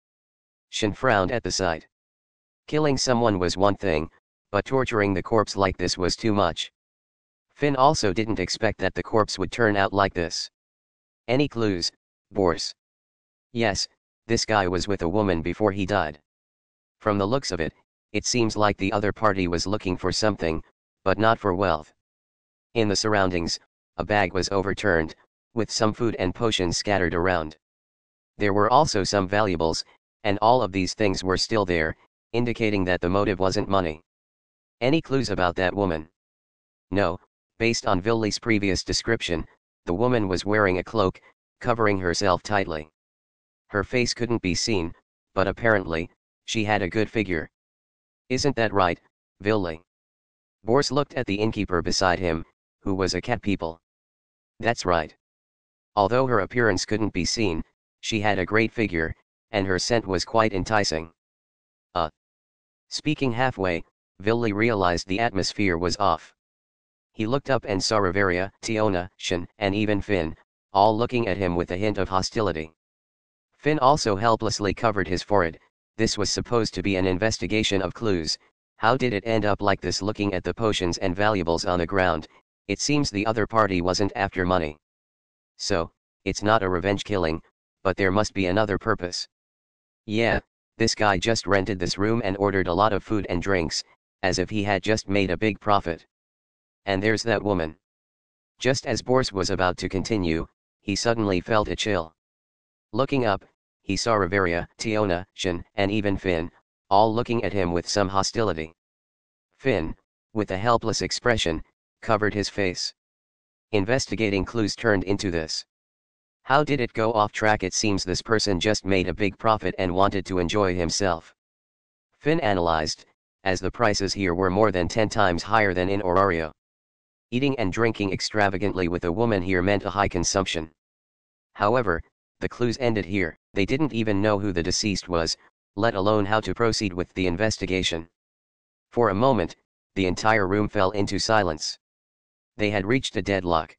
Shin frowned at the sight. Killing someone was one thing, but torturing the corpse like this was too much. Finn also didn't expect that the corpse would turn out like this. Any clues, Boris? Yes, this guy was with a woman before he died. From the looks of it, it seems like the other party was looking for something, but not for wealth. In the surroundings, a bag was overturned, with some food and potions scattered around. There were also some valuables, and all of these things were still there, indicating that the motive wasn't money. Any clues about that woman? No, based on Villi's previous description, the woman was wearing a cloak, covering herself tightly. Her face couldn't be seen, but apparently, she had a good figure. Isn't that right, Villy? Bors looked at the innkeeper beside him, who was a cat people. That's right. Although her appearance couldn't be seen, she had a great figure, and her scent was quite enticing. Uh. Speaking halfway, Villy realized the atmosphere was off. He looked up and saw Riveria, Tiona, Shin, and even Finn, all looking at him with a hint of hostility. Finn also helplessly covered his forehead, this was supposed to be an investigation of clues, how did it end up like this looking at the potions and valuables on the ground, it seems the other party wasn't after money. So, it's not a revenge killing, but there must be another purpose. Yeah, this guy just rented this room and ordered a lot of food and drinks, as if he had just made a big profit. And there's that woman. Just as Bors was about to continue, he suddenly felt a chill. Looking up, he saw Riveria, Tiona, Shin, and even Finn, all looking at him with some hostility. Finn, with a helpless expression, covered his face. Investigating clues turned into this. How did it go off track? It seems this person just made a big profit and wanted to enjoy himself. Finn analyzed, as the prices here were more than 10 times higher than in Orario. Eating and drinking extravagantly with a woman here meant a high consumption. However, the clues ended here, they didn't even know who the deceased was, let alone how to proceed with the investigation. For a moment, the entire room fell into silence. They had reached a deadlock.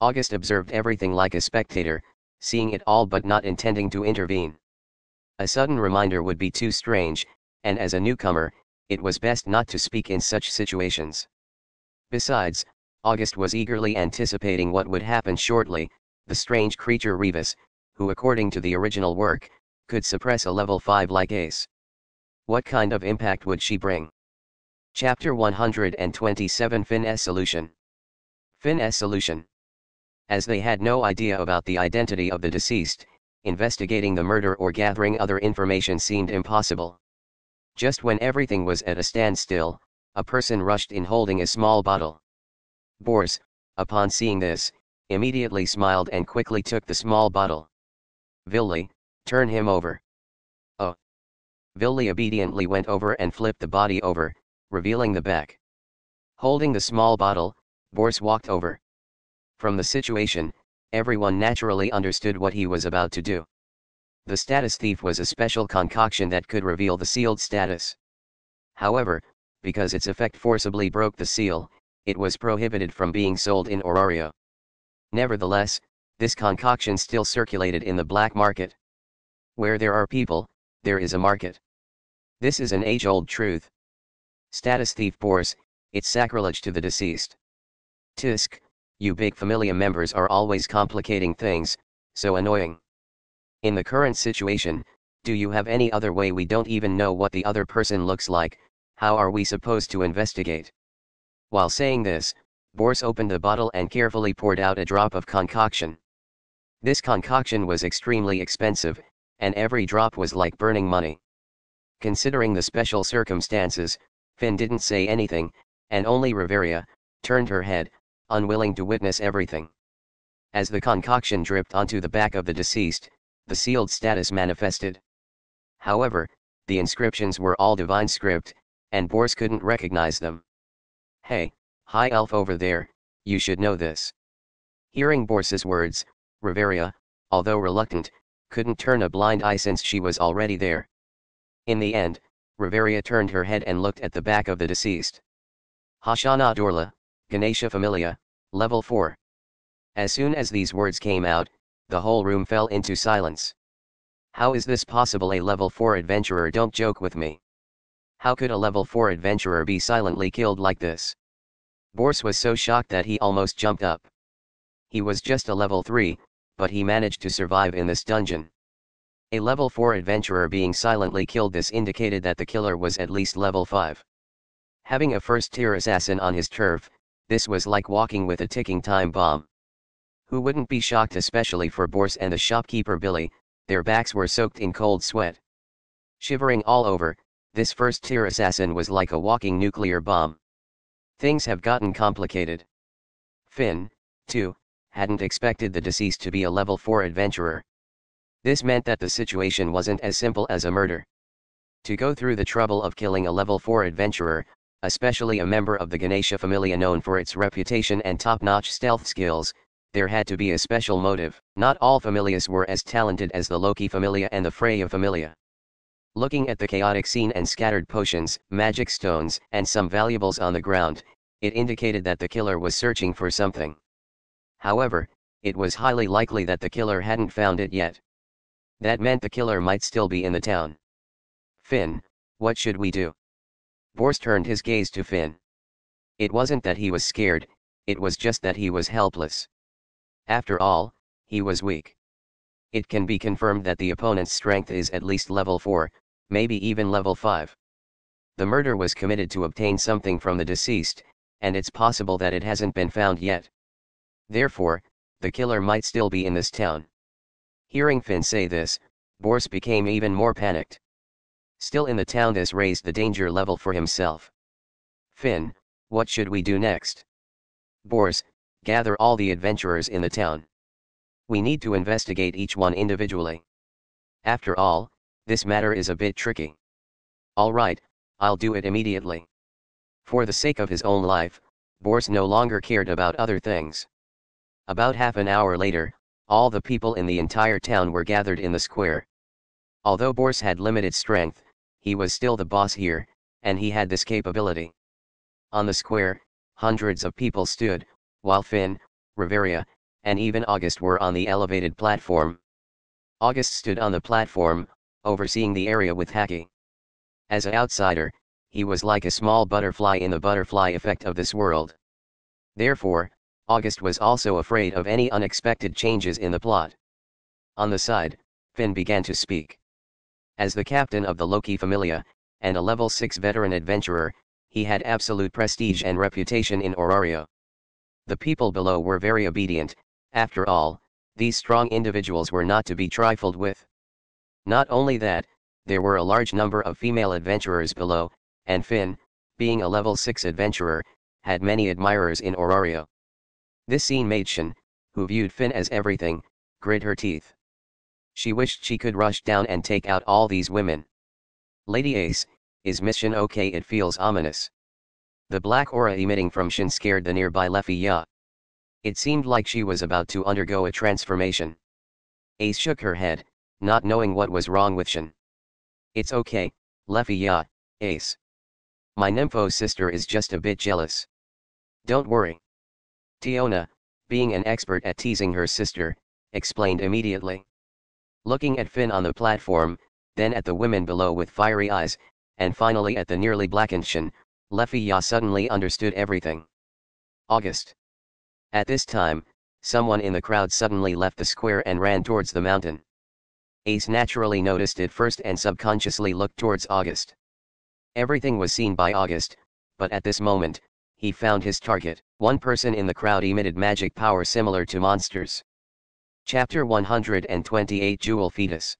August observed everything like a spectator, seeing it all but not intending to intervene. A sudden reminder would be too strange, and as a newcomer, it was best not to speak in such situations. Besides, August was eagerly anticipating what would happen shortly, the strange creature Revis, who according to the original work, could suppress a level 5 like Ace. What kind of impact would she bring? Chapter 127 Finn Solution Finn Solution As they had no idea about the identity of the deceased, investigating the murder or gathering other information seemed impossible. Just when everything was at a standstill, a person rushed in holding a small bottle. Bors, upon seeing this, immediately smiled and quickly took the small bottle. Villi, turn him over. Oh. Villi obediently went over and flipped the body over, revealing the back. Holding the small bottle, Bors walked over. From the situation, everyone naturally understood what he was about to do. The status thief was a special concoction that could reveal the sealed status. However, because its effect forcibly broke the seal, it was prohibited from being sold in Orario. Nevertheless, this concoction still circulated in the black market. Where there are people, there is a market. This is an age-old truth. Status thief Bors, it's sacrilege to the deceased. Tisk, you big familia members are always complicating things, so annoying. In the current situation, do you have any other way we don't even know what the other person looks like, how are we supposed to investigate? While saying this, Bors opened the bottle and carefully poured out a drop of concoction. This concoction was extremely expensive, and every drop was like burning money. Considering the special circumstances, Finn didn't say anything, and only Riveria, turned her head, unwilling to witness everything. As the concoction dripped onto the back of the deceased, the sealed status manifested. However, the inscriptions were all divine script, and Bors couldn't recognize them. Hey, high elf over there, you should know this. Hearing Bors's words, Riveria, although reluctant, couldn't turn a blind eye since she was already there. In the end, Riveria turned her head and looked at the back of the deceased. Hashana Dorla, Ganesha Familia, Level 4. As soon as these words came out, the whole room fell into silence. How is this possible a level 4 adventurer don't joke with me. How could a level 4 adventurer be silently killed like this? Bors was so shocked that he almost jumped up. He was just a level 3, but he managed to survive in this dungeon. A level 4 adventurer being silently killed this indicated that the killer was at least level 5. Having a first tier assassin on his turf, this was like walking with a ticking time bomb. Who wouldn't be shocked especially for Bors and the shopkeeper Billy, their backs were soaked in cold sweat. Shivering all over, this first tier assassin was like a walking nuclear bomb. Things have gotten complicated. Finn, too, hadn't expected the deceased to be a level 4 adventurer. This meant that the situation wasn't as simple as a murder. To go through the trouble of killing a level 4 adventurer, especially a member of the Ganesha familia known for its reputation and top-notch stealth skills, there had to be a special motive. Not all familias were as talented as the Loki familia and the Freya familia. Looking at the chaotic scene and scattered potions, magic stones, and some valuables on the ground, it indicated that the killer was searching for something. However, it was highly likely that the killer hadn't found it yet. That meant the killer might still be in the town. Finn, what should we do? Bors turned his gaze to Finn. It wasn't that he was scared, it was just that he was helpless. After all, he was weak. It can be confirmed that the opponent's strength is at least level 4, maybe even level 5. The murder was committed to obtain something from the deceased, and it's possible that it hasn't been found yet. Therefore, the killer might still be in this town. Hearing Finn say this, Bors became even more panicked. Still in the town this raised the danger level for himself. Finn, what should we do next? Bors, gather all the adventurers in the town. We need to investigate each one individually. After all, this matter is a bit tricky. Alright, I'll do it immediately. For the sake of his own life, Bors no longer cared about other things. About half an hour later, all the people in the entire town were gathered in the square. Although Bors had limited strength, he was still the boss here, and he had this capability. On the square, hundreds of people stood, while Finn, Riveria, and even August were on the elevated platform. August stood on the platform, overseeing the area with Haki. As an outsider, he was like a small butterfly in the butterfly effect of this world. Therefore, August was also afraid of any unexpected changes in the plot. On the side, Finn began to speak. As the captain of the Loki Familia, and a level 6 veteran adventurer, he had absolute prestige and reputation in Orario. The people below were very obedient, after all, these strong individuals were not to be trifled with. Not only that, there were a large number of female adventurers below, and Finn, being a level 6 adventurer, had many admirers in Orario. This scene made Shin, who viewed Finn as everything, grit her teeth. She wished she could rush down and take out all these women. Lady Ace, is mission okay? It feels ominous. The black aura emitting from Shin scared the nearby Lefiya. It seemed like she was about to undergo a transformation. Ace shook her head, not knowing what was wrong with Shin. It's okay, Lefiya, Ace. My nympho sister is just a bit jealous. Don't worry. Tiona, being an expert at teasing her sister, explained immediately. Looking at Finn on the platform, then at the women below with fiery eyes, and finally at the nearly blackened Shin, Lefiya suddenly understood everything. August. At this time, someone in the crowd suddenly left the square and ran towards the mountain. Ace naturally noticed it first and subconsciously looked towards August. Everything was seen by August, but at this moment, he found his target. One person in the crowd emitted magic power similar to monsters. Chapter 128 Jewel Fetus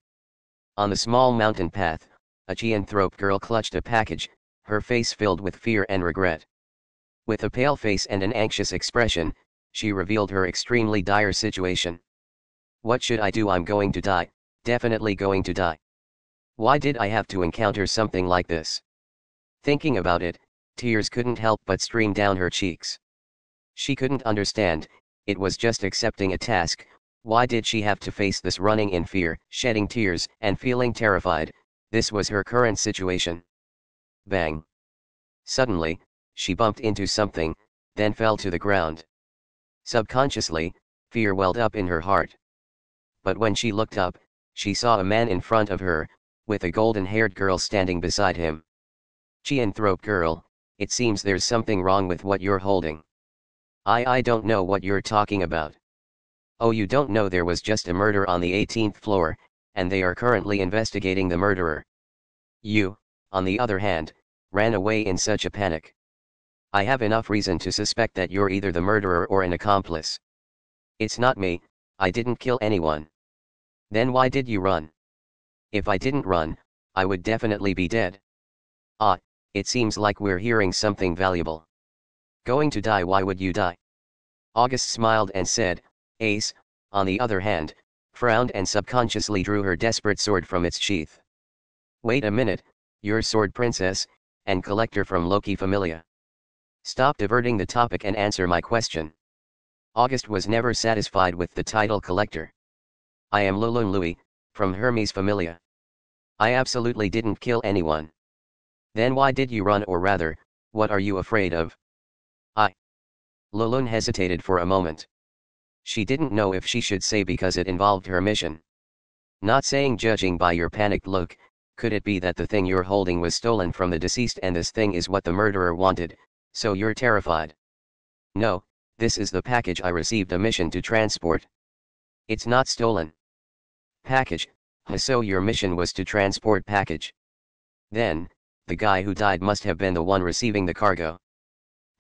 On the small mountain path, a Chienthrope girl clutched a package, her face filled with fear and regret. With a pale face and an anxious expression, she revealed her extremely dire situation. What should I do? I'm going to die, definitely going to die. Why did I have to encounter something like this? Thinking about it, tears couldn't help but stream down her cheeks. She couldn't understand, it was just accepting a task, why did she have to face this running in fear, shedding tears, and feeling terrified, this was her current situation. Bang. Suddenly, she bumped into something, then fell to the ground. Subconsciously, fear welled up in her heart. But when she looked up, she saw a man in front of her, with a golden-haired girl standing beside him. Chienthrope girl, it seems there's something wrong with what you're holding. I I don't know what you're talking about. Oh you don't know there was just a murder on the 18th floor, and they are currently investigating the murderer. You, on the other hand, ran away in such a panic. I have enough reason to suspect that you're either the murderer or an accomplice. It's not me, I didn't kill anyone. Then why did you run? If I didn't run, I would definitely be dead. Ah, it seems like we're hearing something valuable. Going to die why would you die? August smiled and said, Ace, on the other hand, frowned and subconsciously drew her desperate sword from its sheath. Wait a minute, your sword princess, and collector from Loki Familia. Stop diverting the topic and answer my question. August was never satisfied with the title collector. I am Lulun Lui, from Hermes Familia. I absolutely didn't kill anyone. Then why did you run or rather, what are you afraid of? I. Lulun hesitated for a moment. She didn't know if she should say because it involved her mission. Not saying judging by your panicked look, could it be that the thing you're holding was stolen from the deceased and this thing is what the murderer wanted, so you're terrified? No, this is the package I received a mission to transport. It's not stolen. Package, so your mission was to transport package. Then, the guy who died must have been the one receiving the cargo.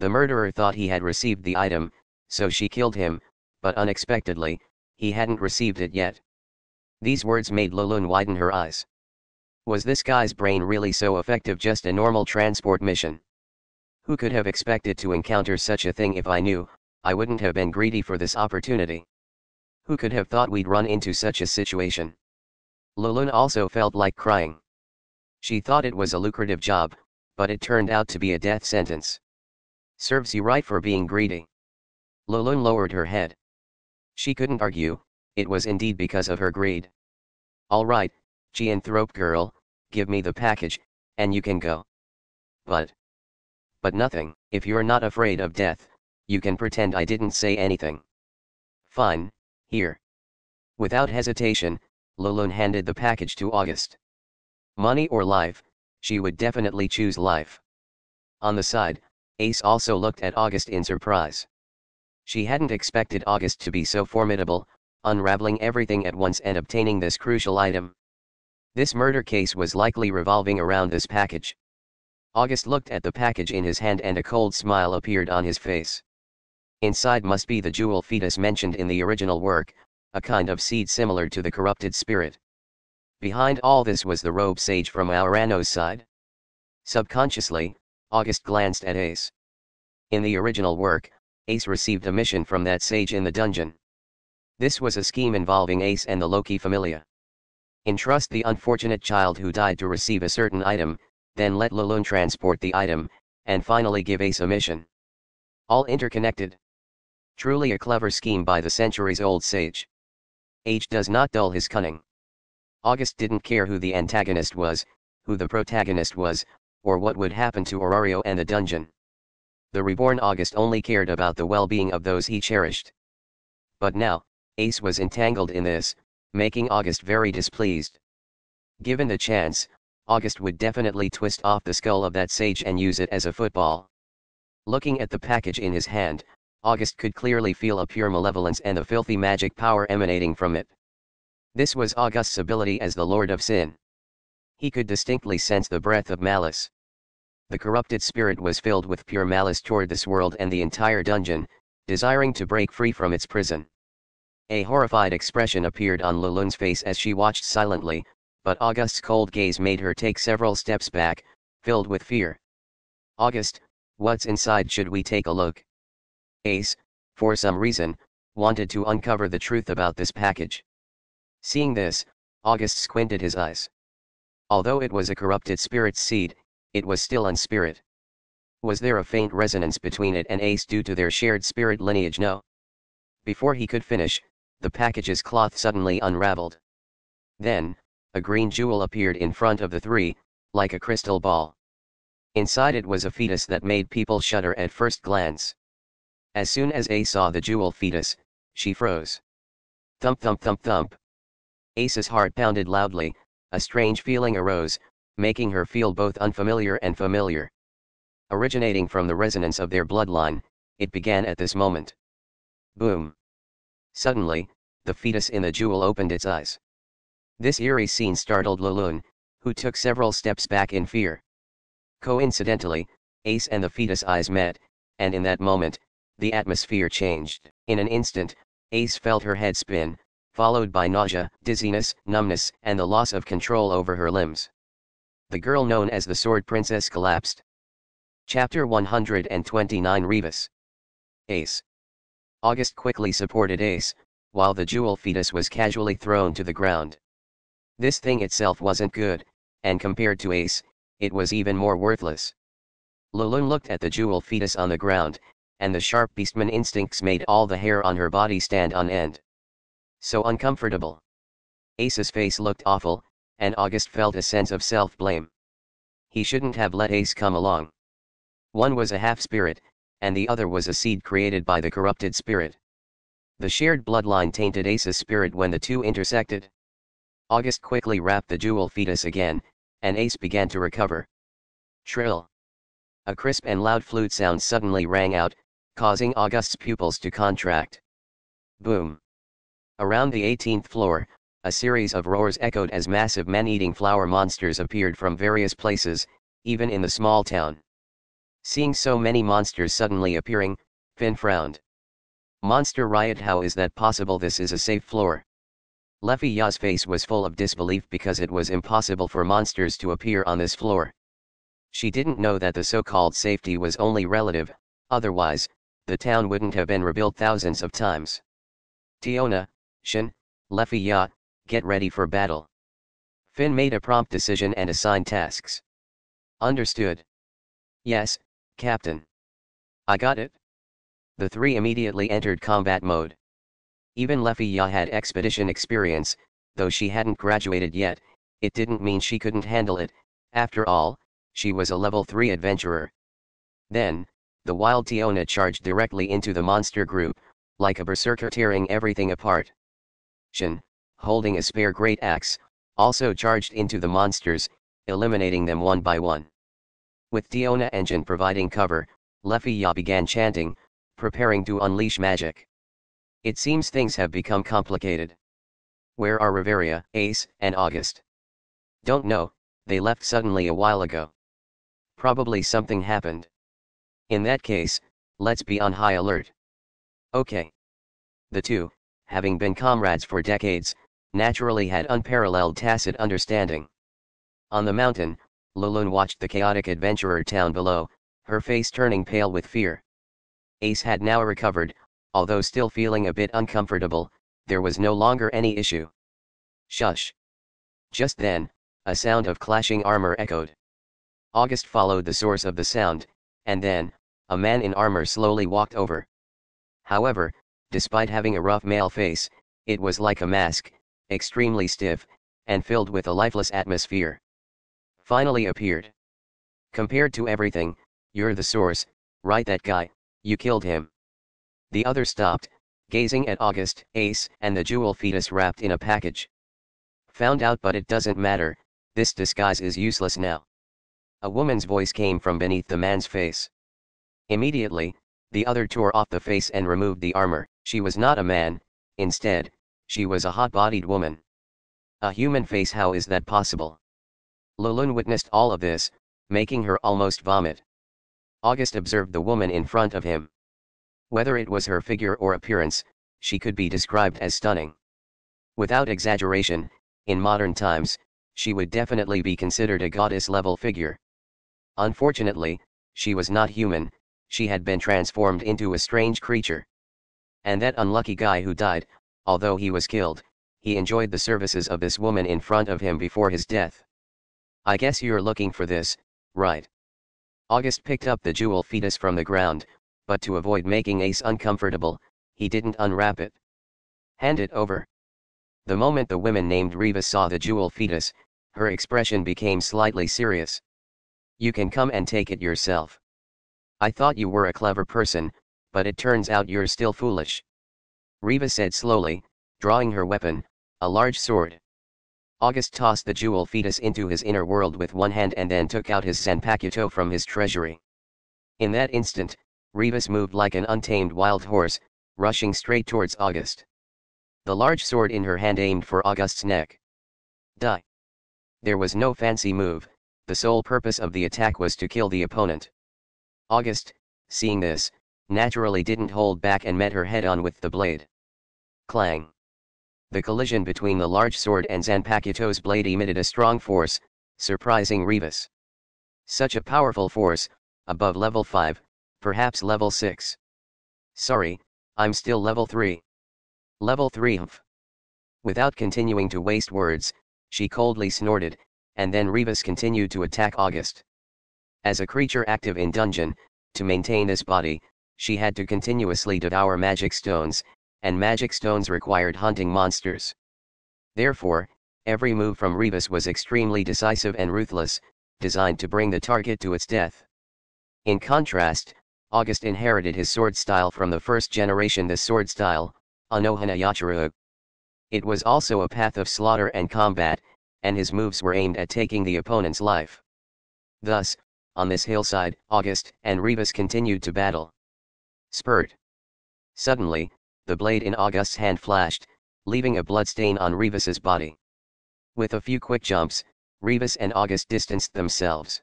The murderer thought he had received the item, so she killed him, but unexpectedly, he hadn't received it yet. These words made Lulun widen her eyes. Was this guy's brain really so effective just a normal transport mission? Who could have expected to encounter such a thing if I knew, I wouldn't have been greedy for this opportunity. Who could have thought we'd run into such a situation? Lulun also felt like crying. She thought it was a lucrative job, but it turned out to be a death sentence. Serves you right for being greedy. Lulun lowered her head. She couldn't argue, it was indeed because of her greed. All right, Chienthrope girl, give me the package, and you can go. But. But nothing, if you're not afraid of death, you can pretend I didn't say anything. Fine, here. Without hesitation, Lulun handed the package to August. Money or life, she would definitely choose life. On the side, Ace also looked at August in surprise. She hadn't expected August to be so formidable, unraveling everything at once and obtaining this crucial item. This murder case was likely revolving around this package. August looked at the package in his hand and a cold smile appeared on his face. Inside must be the jewel fetus mentioned in the original work, a kind of seed similar to the corrupted spirit. Behind all this was the robe sage from Ouranos' side. Subconsciously, August glanced at Ace. In the original work, Ace received a mission from that sage in the dungeon. This was a scheme involving Ace and the Loki Familia. Entrust the unfortunate child who died to receive a certain item, then let Lulun transport the item, and finally give Ace a mission. All interconnected. Truly a clever scheme by the centuries-old sage. Age does not dull his cunning. August didn't care who the antagonist was, who the protagonist was, or what would happen to Orario and the dungeon. The reborn August only cared about the well-being of those he cherished. But now, Ace was entangled in this, making August very displeased. Given the chance, August would definitely twist off the skull of that sage and use it as a football. Looking at the package in his hand, August could clearly feel a pure malevolence and the filthy magic power emanating from it. This was August's ability as the Lord of Sin. He could distinctly sense the breath of malice. The corrupted spirit was filled with pure malice toward this world and the entire dungeon, desiring to break free from its prison. A horrified expression appeared on Lulun's face as she watched silently, but August's cold gaze made her take several steps back, filled with fear. August, what's inside should we take a look? Ace, for some reason, wanted to uncover the truth about this package. Seeing this, August squinted his eyes. Although it was a corrupted spirit's seed, it was still unspirit. Was there a faint resonance between it and Ace due to their shared spirit lineage? No. Before he could finish, the package's cloth suddenly unraveled. Then, a green jewel appeared in front of the three, like a crystal ball. Inside it was a fetus that made people shudder at first glance. As soon as Ace saw the jewel fetus, she froze. Thump thump thump thump. Ace's heart pounded loudly, a strange feeling arose, making her feel both unfamiliar and familiar. Originating from the resonance of their bloodline, it began at this moment. Boom. Suddenly, the fetus in the jewel opened its eyes. This eerie scene startled Lulun, who took several steps back in fear. Coincidentally, Ace and the fetus eyes met, and in that moment, the atmosphere changed. In an instant, Ace felt her head spin, followed by nausea, dizziness, numbness, and the loss of control over her limbs. The girl known as the Sword Princess collapsed. Chapter 129 Rebus Ace August quickly supported Ace, while the jewel fetus was casually thrown to the ground. This thing itself wasn't good, and compared to Ace, it was even more worthless. Lulun looked at the jewel fetus on the ground, and the sharp beastman instincts made all the hair on her body stand on end. So uncomfortable. Ace's face looked awful, and August felt a sense of self-blame. He shouldn't have let Ace come along. One was a half-spirit, and the other was a seed created by the corrupted spirit. The shared bloodline tainted Ace's spirit when the two intersected. August quickly wrapped the jewel fetus again, and Ace began to recover. Trill. A crisp and loud flute sound suddenly rang out, causing August's pupils to contract. Boom. Around the 18th floor, a series of roars echoed as massive man-eating flower monsters appeared from various places, even in the small town. Seeing so many monsters suddenly appearing, Finn frowned. Monster riot how is that possible this is a safe floor. Lefiya's face was full of disbelief because it was impossible for monsters to appear on this floor. She didn't know that the so-called safety was only relative, otherwise, the town wouldn't have been rebuilt thousands of times. Tiona, Shin, Lefiya, get ready for battle. Finn made a prompt decision and assigned tasks. Understood. Yes, Captain. I got it. The three immediately entered combat mode. Even Lefiya had expedition experience, though she hadn't graduated yet, it didn't mean she couldn't handle it, after all, she was a level 3 adventurer. Then, the wild Tiona charged directly into the monster group, like a berserker tearing everything apart. Shin, holding a spare great axe, also charged into the monsters, eliminating them one by one. With Tiona Engine providing cover, Lefiya began chanting, preparing to unleash magic. It seems things have become complicated. Where are Riveria, Ace, and August? Don't know, they left suddenly a while ago. Probably something happened. In that case, let's be on high alert. Okay. The two, having been comrades for decades, naturally had unparalleled tacit understanding. On the mountain, Lulun watched the chaotic adventurer town below, her face turning pale with fear. Ace had now recovered, although still feeling a bit uncomfortable, there was no longer any issue. Shush. Just then, a sound of clashing armor echoed. August followed the source of the sound, and then, a man in armor slowly walked over. However, despite having a rough male face, it was like a mask, extremely stiff, and filled with a lifeless atmosphere. Finally appeared. Compared to everything, you're the source, right that guy, you killed him. The other stopped, gazing at August, Ace, and the jewel fetus wrapped in a package. Found out but it doesn't matter, this disguise is useless now. A woman's voice came from beneath the man's face. Immediately, the other tore off the face and removed the armor, she was not a man, instead, she was a hot-bodied woman. A human face how is that possible? Lulun witnessed all of this, making her almost vomit. August observed the woman in front of him. Whether it was her figure or appearance, she could be described as stunning. Without exaggeration, in modern times, she would definitely be considered a goddess-level figure. Unfortunately, she was not human, she had been transformed into a strange creature. And that unlucky guy who died, although he was killed, he enjoyed the services of this woman in front of him before his death. I guess you're looking for this, right? August picked up the jewel fetus from the ground, but to avoid making Ace uncomfortable, he didn't unwrap it. Hand it over. The moment the woman named Riva saw the jewel fetus, her expression became slightly serious. You can come and take it yourself. I thought you were a clever person, but it turns out you're still foolish. Riva said slowly, drawing her weapon, a large sword. August tossed the jewel fetus into his inner world with one hand and then took out his Zanpakuto from his treasury. In that instant, Revis moved like an untamed wild horse, rushing straight towards August. The large sword in her hand aimed for August's neck. Die. There was no fancy move, the sole purpose of the attack was to kill the opponent. August, seeing this, naturally didn't hold back and met her head on with the blade. Clang. The collision between the large sword and Zanpakuto's blade emitted a strong force, surprising Revis. Such a powerful force, above level 5, perhaps level 6. Sorry, I'm still level 3. Level 3 humph. Without continuing to waste words, she coldly snorted, and then Revis continued to attack August. As a creature active in dungeon, to maintain this body, she had to continuously devour magic stones, and magic stones required hunting monsters. Therefore, every move from Revis was extremely decisive and ruthless, designed to bring the target to its death. In contrast, August inherited his sword style from the first generation this sword style, Unohana Yachiru. It was also a path of slaughter and combat, and his moves were aimed at taking the opponent's life. Thus, on this hillside, August and Revis continued to battle. Spurt. Suddenly, the blade in August's hand flashed, leaving a bloodstain on Revis's body. With a few quick jumps, Revis and August distanced themselves.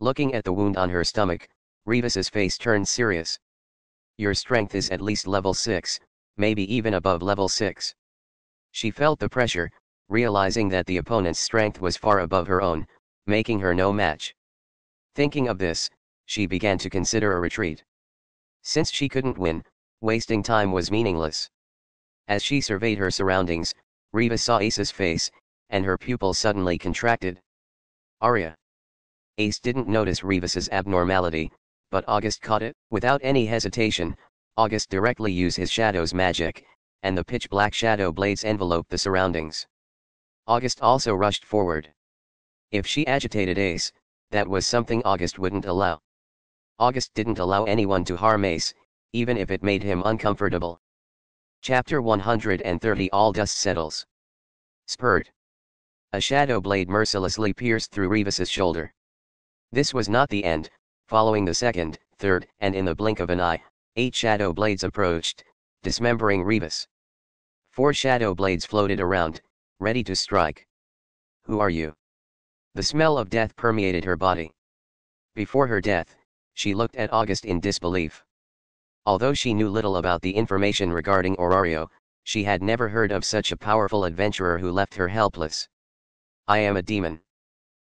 Looking at the wound on her stomach, Revis's face turned serious. Your strength is at least level 6, maybe even above level 6. She felt the pressure, realizing that the opponent's strength was far above her own, making her no match. Thinking of this, she began to consider a retreat. Since she couldn't win, wasting time was meaningless. As she surveyed her surroundings, Riva saw Ace's face, and her pupils suddenly contracted. Aria. Ace didn't notice Revis's abnormality, but August caught it. Without any hesitation, August directly used his shadow's magic, and the pitch-black shadow blades enveloped the surroundings. August also rushed forward. If she agitated Ace, that was something August wouldn't allow. August didn't allow anyone to harm Ace, even if it made him uncomfortable. Chapter 130 All dust settles. Spurt. A shadow blade mercilessly pierced through Revis's shoulder. This was not the end, following the second, third, and in the blink of an eye, eight shadow blades approached, dismembering Rivas. Four shadow blades floated around, ready to strike. Who are you? The smell of death permeated her body. Before her death, she looked at August in disbelief. Although she knew little about the information regarding Orario, she had never heard of such a powerful adventurer who left her helpless. I am a demon.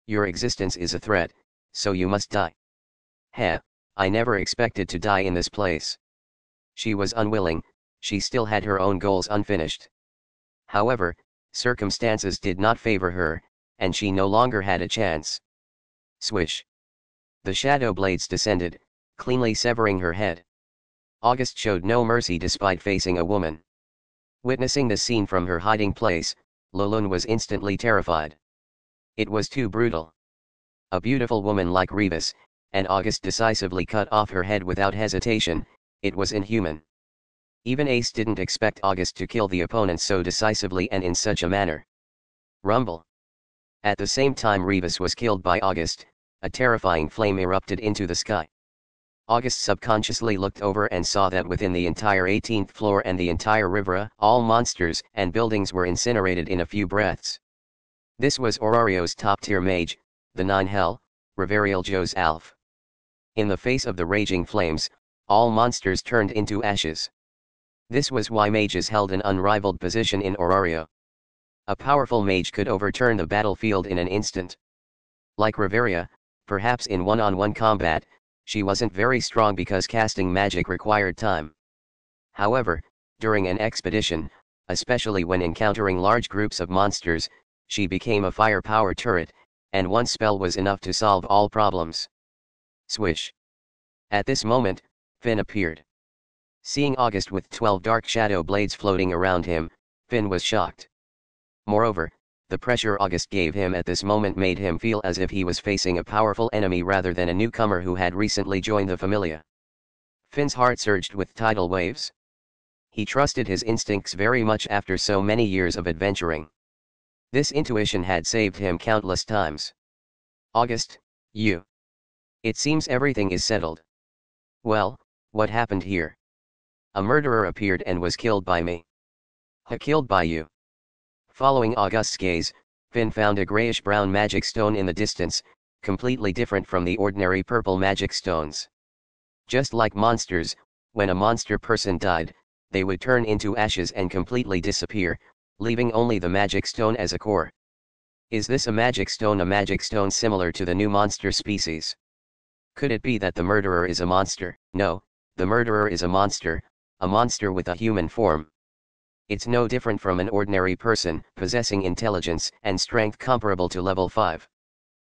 Your existence is a threat, so you must die. Heh, I never expected to die in this place. She was unwilling, she still had her own goals unfinished. However, circumstances did not favor her, and she no longer had a chance. Swish. The shadow blades descended, cleanly severing her head. August showed no mercy despite facing a woman. Witnessing the scene from her hiding place, Lolun was instantly terrified. It was too brutal. A beautiful woman like Revis, and August decisively cut off her head without hesitation, it was inhuman. Even Ace didn't expect August to kill the opponent so decisively and in such a manner. Rumble. At the same time Revis was killed by August, a terrifying flame erupted into the sky. August subconsciously looked over and saw that within the entire 18th floor and the entire Rivira, all monsters and buildings were incinerated in a few breaths. This was Orario's top-tier mage, the Nine Hell, Riveria Ljos Alf. In the face of the raging flames, all monsters turned into ashes. This was why mages held an unrivaled position in Orario. A powerful mage could overturn the battlefield in an instant. Like Riveria, perhaps in one-on-one -on -one combat, she wasn't very strong because casting magic required time. However, during an expedition, especially when encountering large groups of monsters, she became a firepower turret, and one spell was enough to solve all problems. Swish. At this moment, Finn appeared. Seeing August with 12 dark shadow blades floating around him, Finn was shocked. Moreover, the pressure August gave him at this moment made him feel as if he was facing a powerful enemy rather than a newcomer who had recently joined the Familia. Finn's heart surged with tidal waves. He trusted his instincts very much after so many years of adventuring. This intuition had saved him countless times. August, you. It seems everything is settled. Well, what happened here? A murderer appeared and was killed by me. Ha killed by you. Following August's gaze, Finn found a grayish-brown magic stone in the distance, completely different from the ordinary purple magic stones. Just like monsters, when a monster person died, they would turn into ashes and completely disappear, leaving only the magic stone as a core. Is this a magic stone a magic stone similar to the new monster species? Could it be that the murderer is a monster? No, the murderer is a monster, a monster with a human form. It's no different from an ordinary person, possessing intelligence and strength comparable to level 5.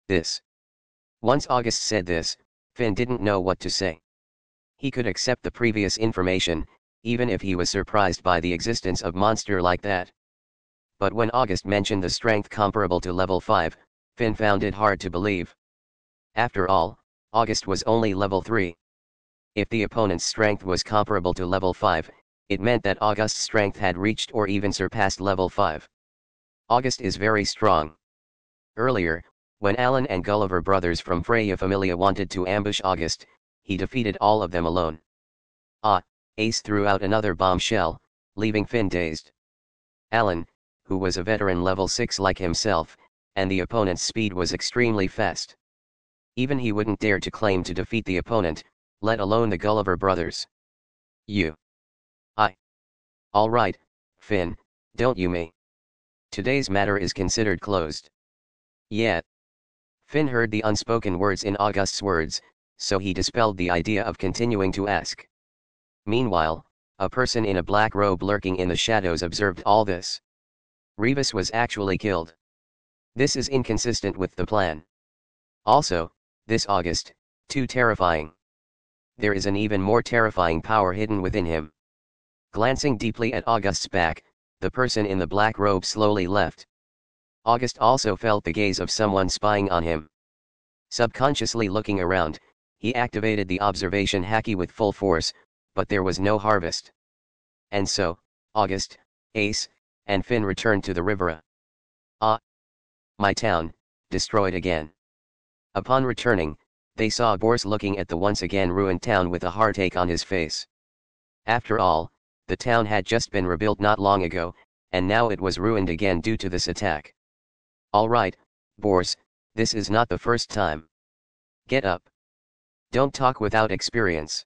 This. Once August said this, Finn didn't know what to say. He could accept the previous information, even if he was surprised by the existence of monster like that. But when August mentioned the strength comparable to level 5, Finn found it hard to believe. After all, August was only level 3. If the opponent's strength was comparable to level 5, it meant that August's strength had reached or even surpassed level 5. August is very strong. Earlier, when Allen and Gulliver brothers from Freya Familia wanted to ambush August, he defeated all of them alone. Ah, Ace threw out another bombshell, leaving Finn dazed. Allen, who was a veteran level 6 like himself, and the opponent's speed was extremely fast. Even he wouldn't dare to claim to defeat the opponent, let alone the Gulliver brothers. You. I. Alright, Finn, Don't you me? Today's matter is considered closed. Yet. Finn heard the unspoken words in August's words, so he dispelled the idea of continuing to ask. Meanwhile, a person in a black robe lurking in the shadows observed all this. Revis was actually killed. This is inconsistent with the plan. Also, this August, too terrifying. There is an even more terrifying power hidden within him. Glancing deeply at August's back, the person in the black robe slowly left. August also felt the gaze of someone spying on him. Subconsciously looking around, he activated the observation haki with full force, but there was no harvest. And so, August, Ace, and Finn returned to the Rivira. Ah! My town, destroyed again. Upon returning, they saw Bors looking at the once again ruined town with a heartache on his face. After all, the town had just been rebuilt not long ago, and now it was ruined again due to this attack. Alright, Bors, this is not the first time. Get up. Don't talk without experience.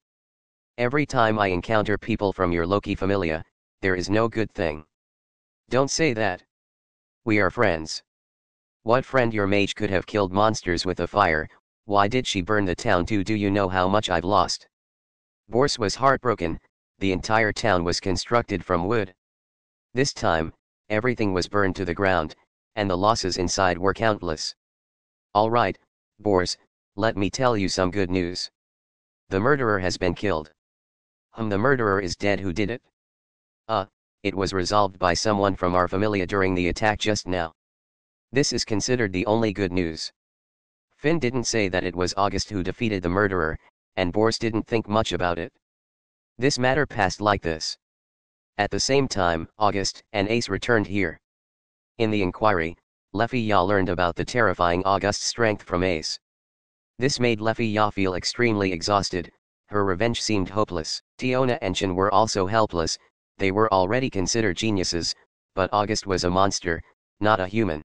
Every time I encounter people from your Loki familia, there is no good thing. Don't say that. We are friends. What friend your mage could have killed monsters with a fire, why did she burn the town too do you know how much I've lost? Bors was heartbroken, the entire town was constructed from wood. This time, everything was burned to the ground, and the losses inside were countless. Alright, Bors, let me tell you some good news. The murderer has been killed. Hum the murderer is dead who did it? Uh, it was resolved by someone from our familia during the attack just now. This is considered the only good news. Finn didn't say that it was August who defeated the murderer, and Bors didn't think much about it. This matter passed like this. At the same time, August and Ace returned here. In the inquiry, Lefiya learned about the terrifying August's strength from Ace. This made Lefiya feel extremely exhausted, her revenge seemed hopeless. Tiona and Chen were also helpless, they were already considered geniuses, but August was a monster, not a human.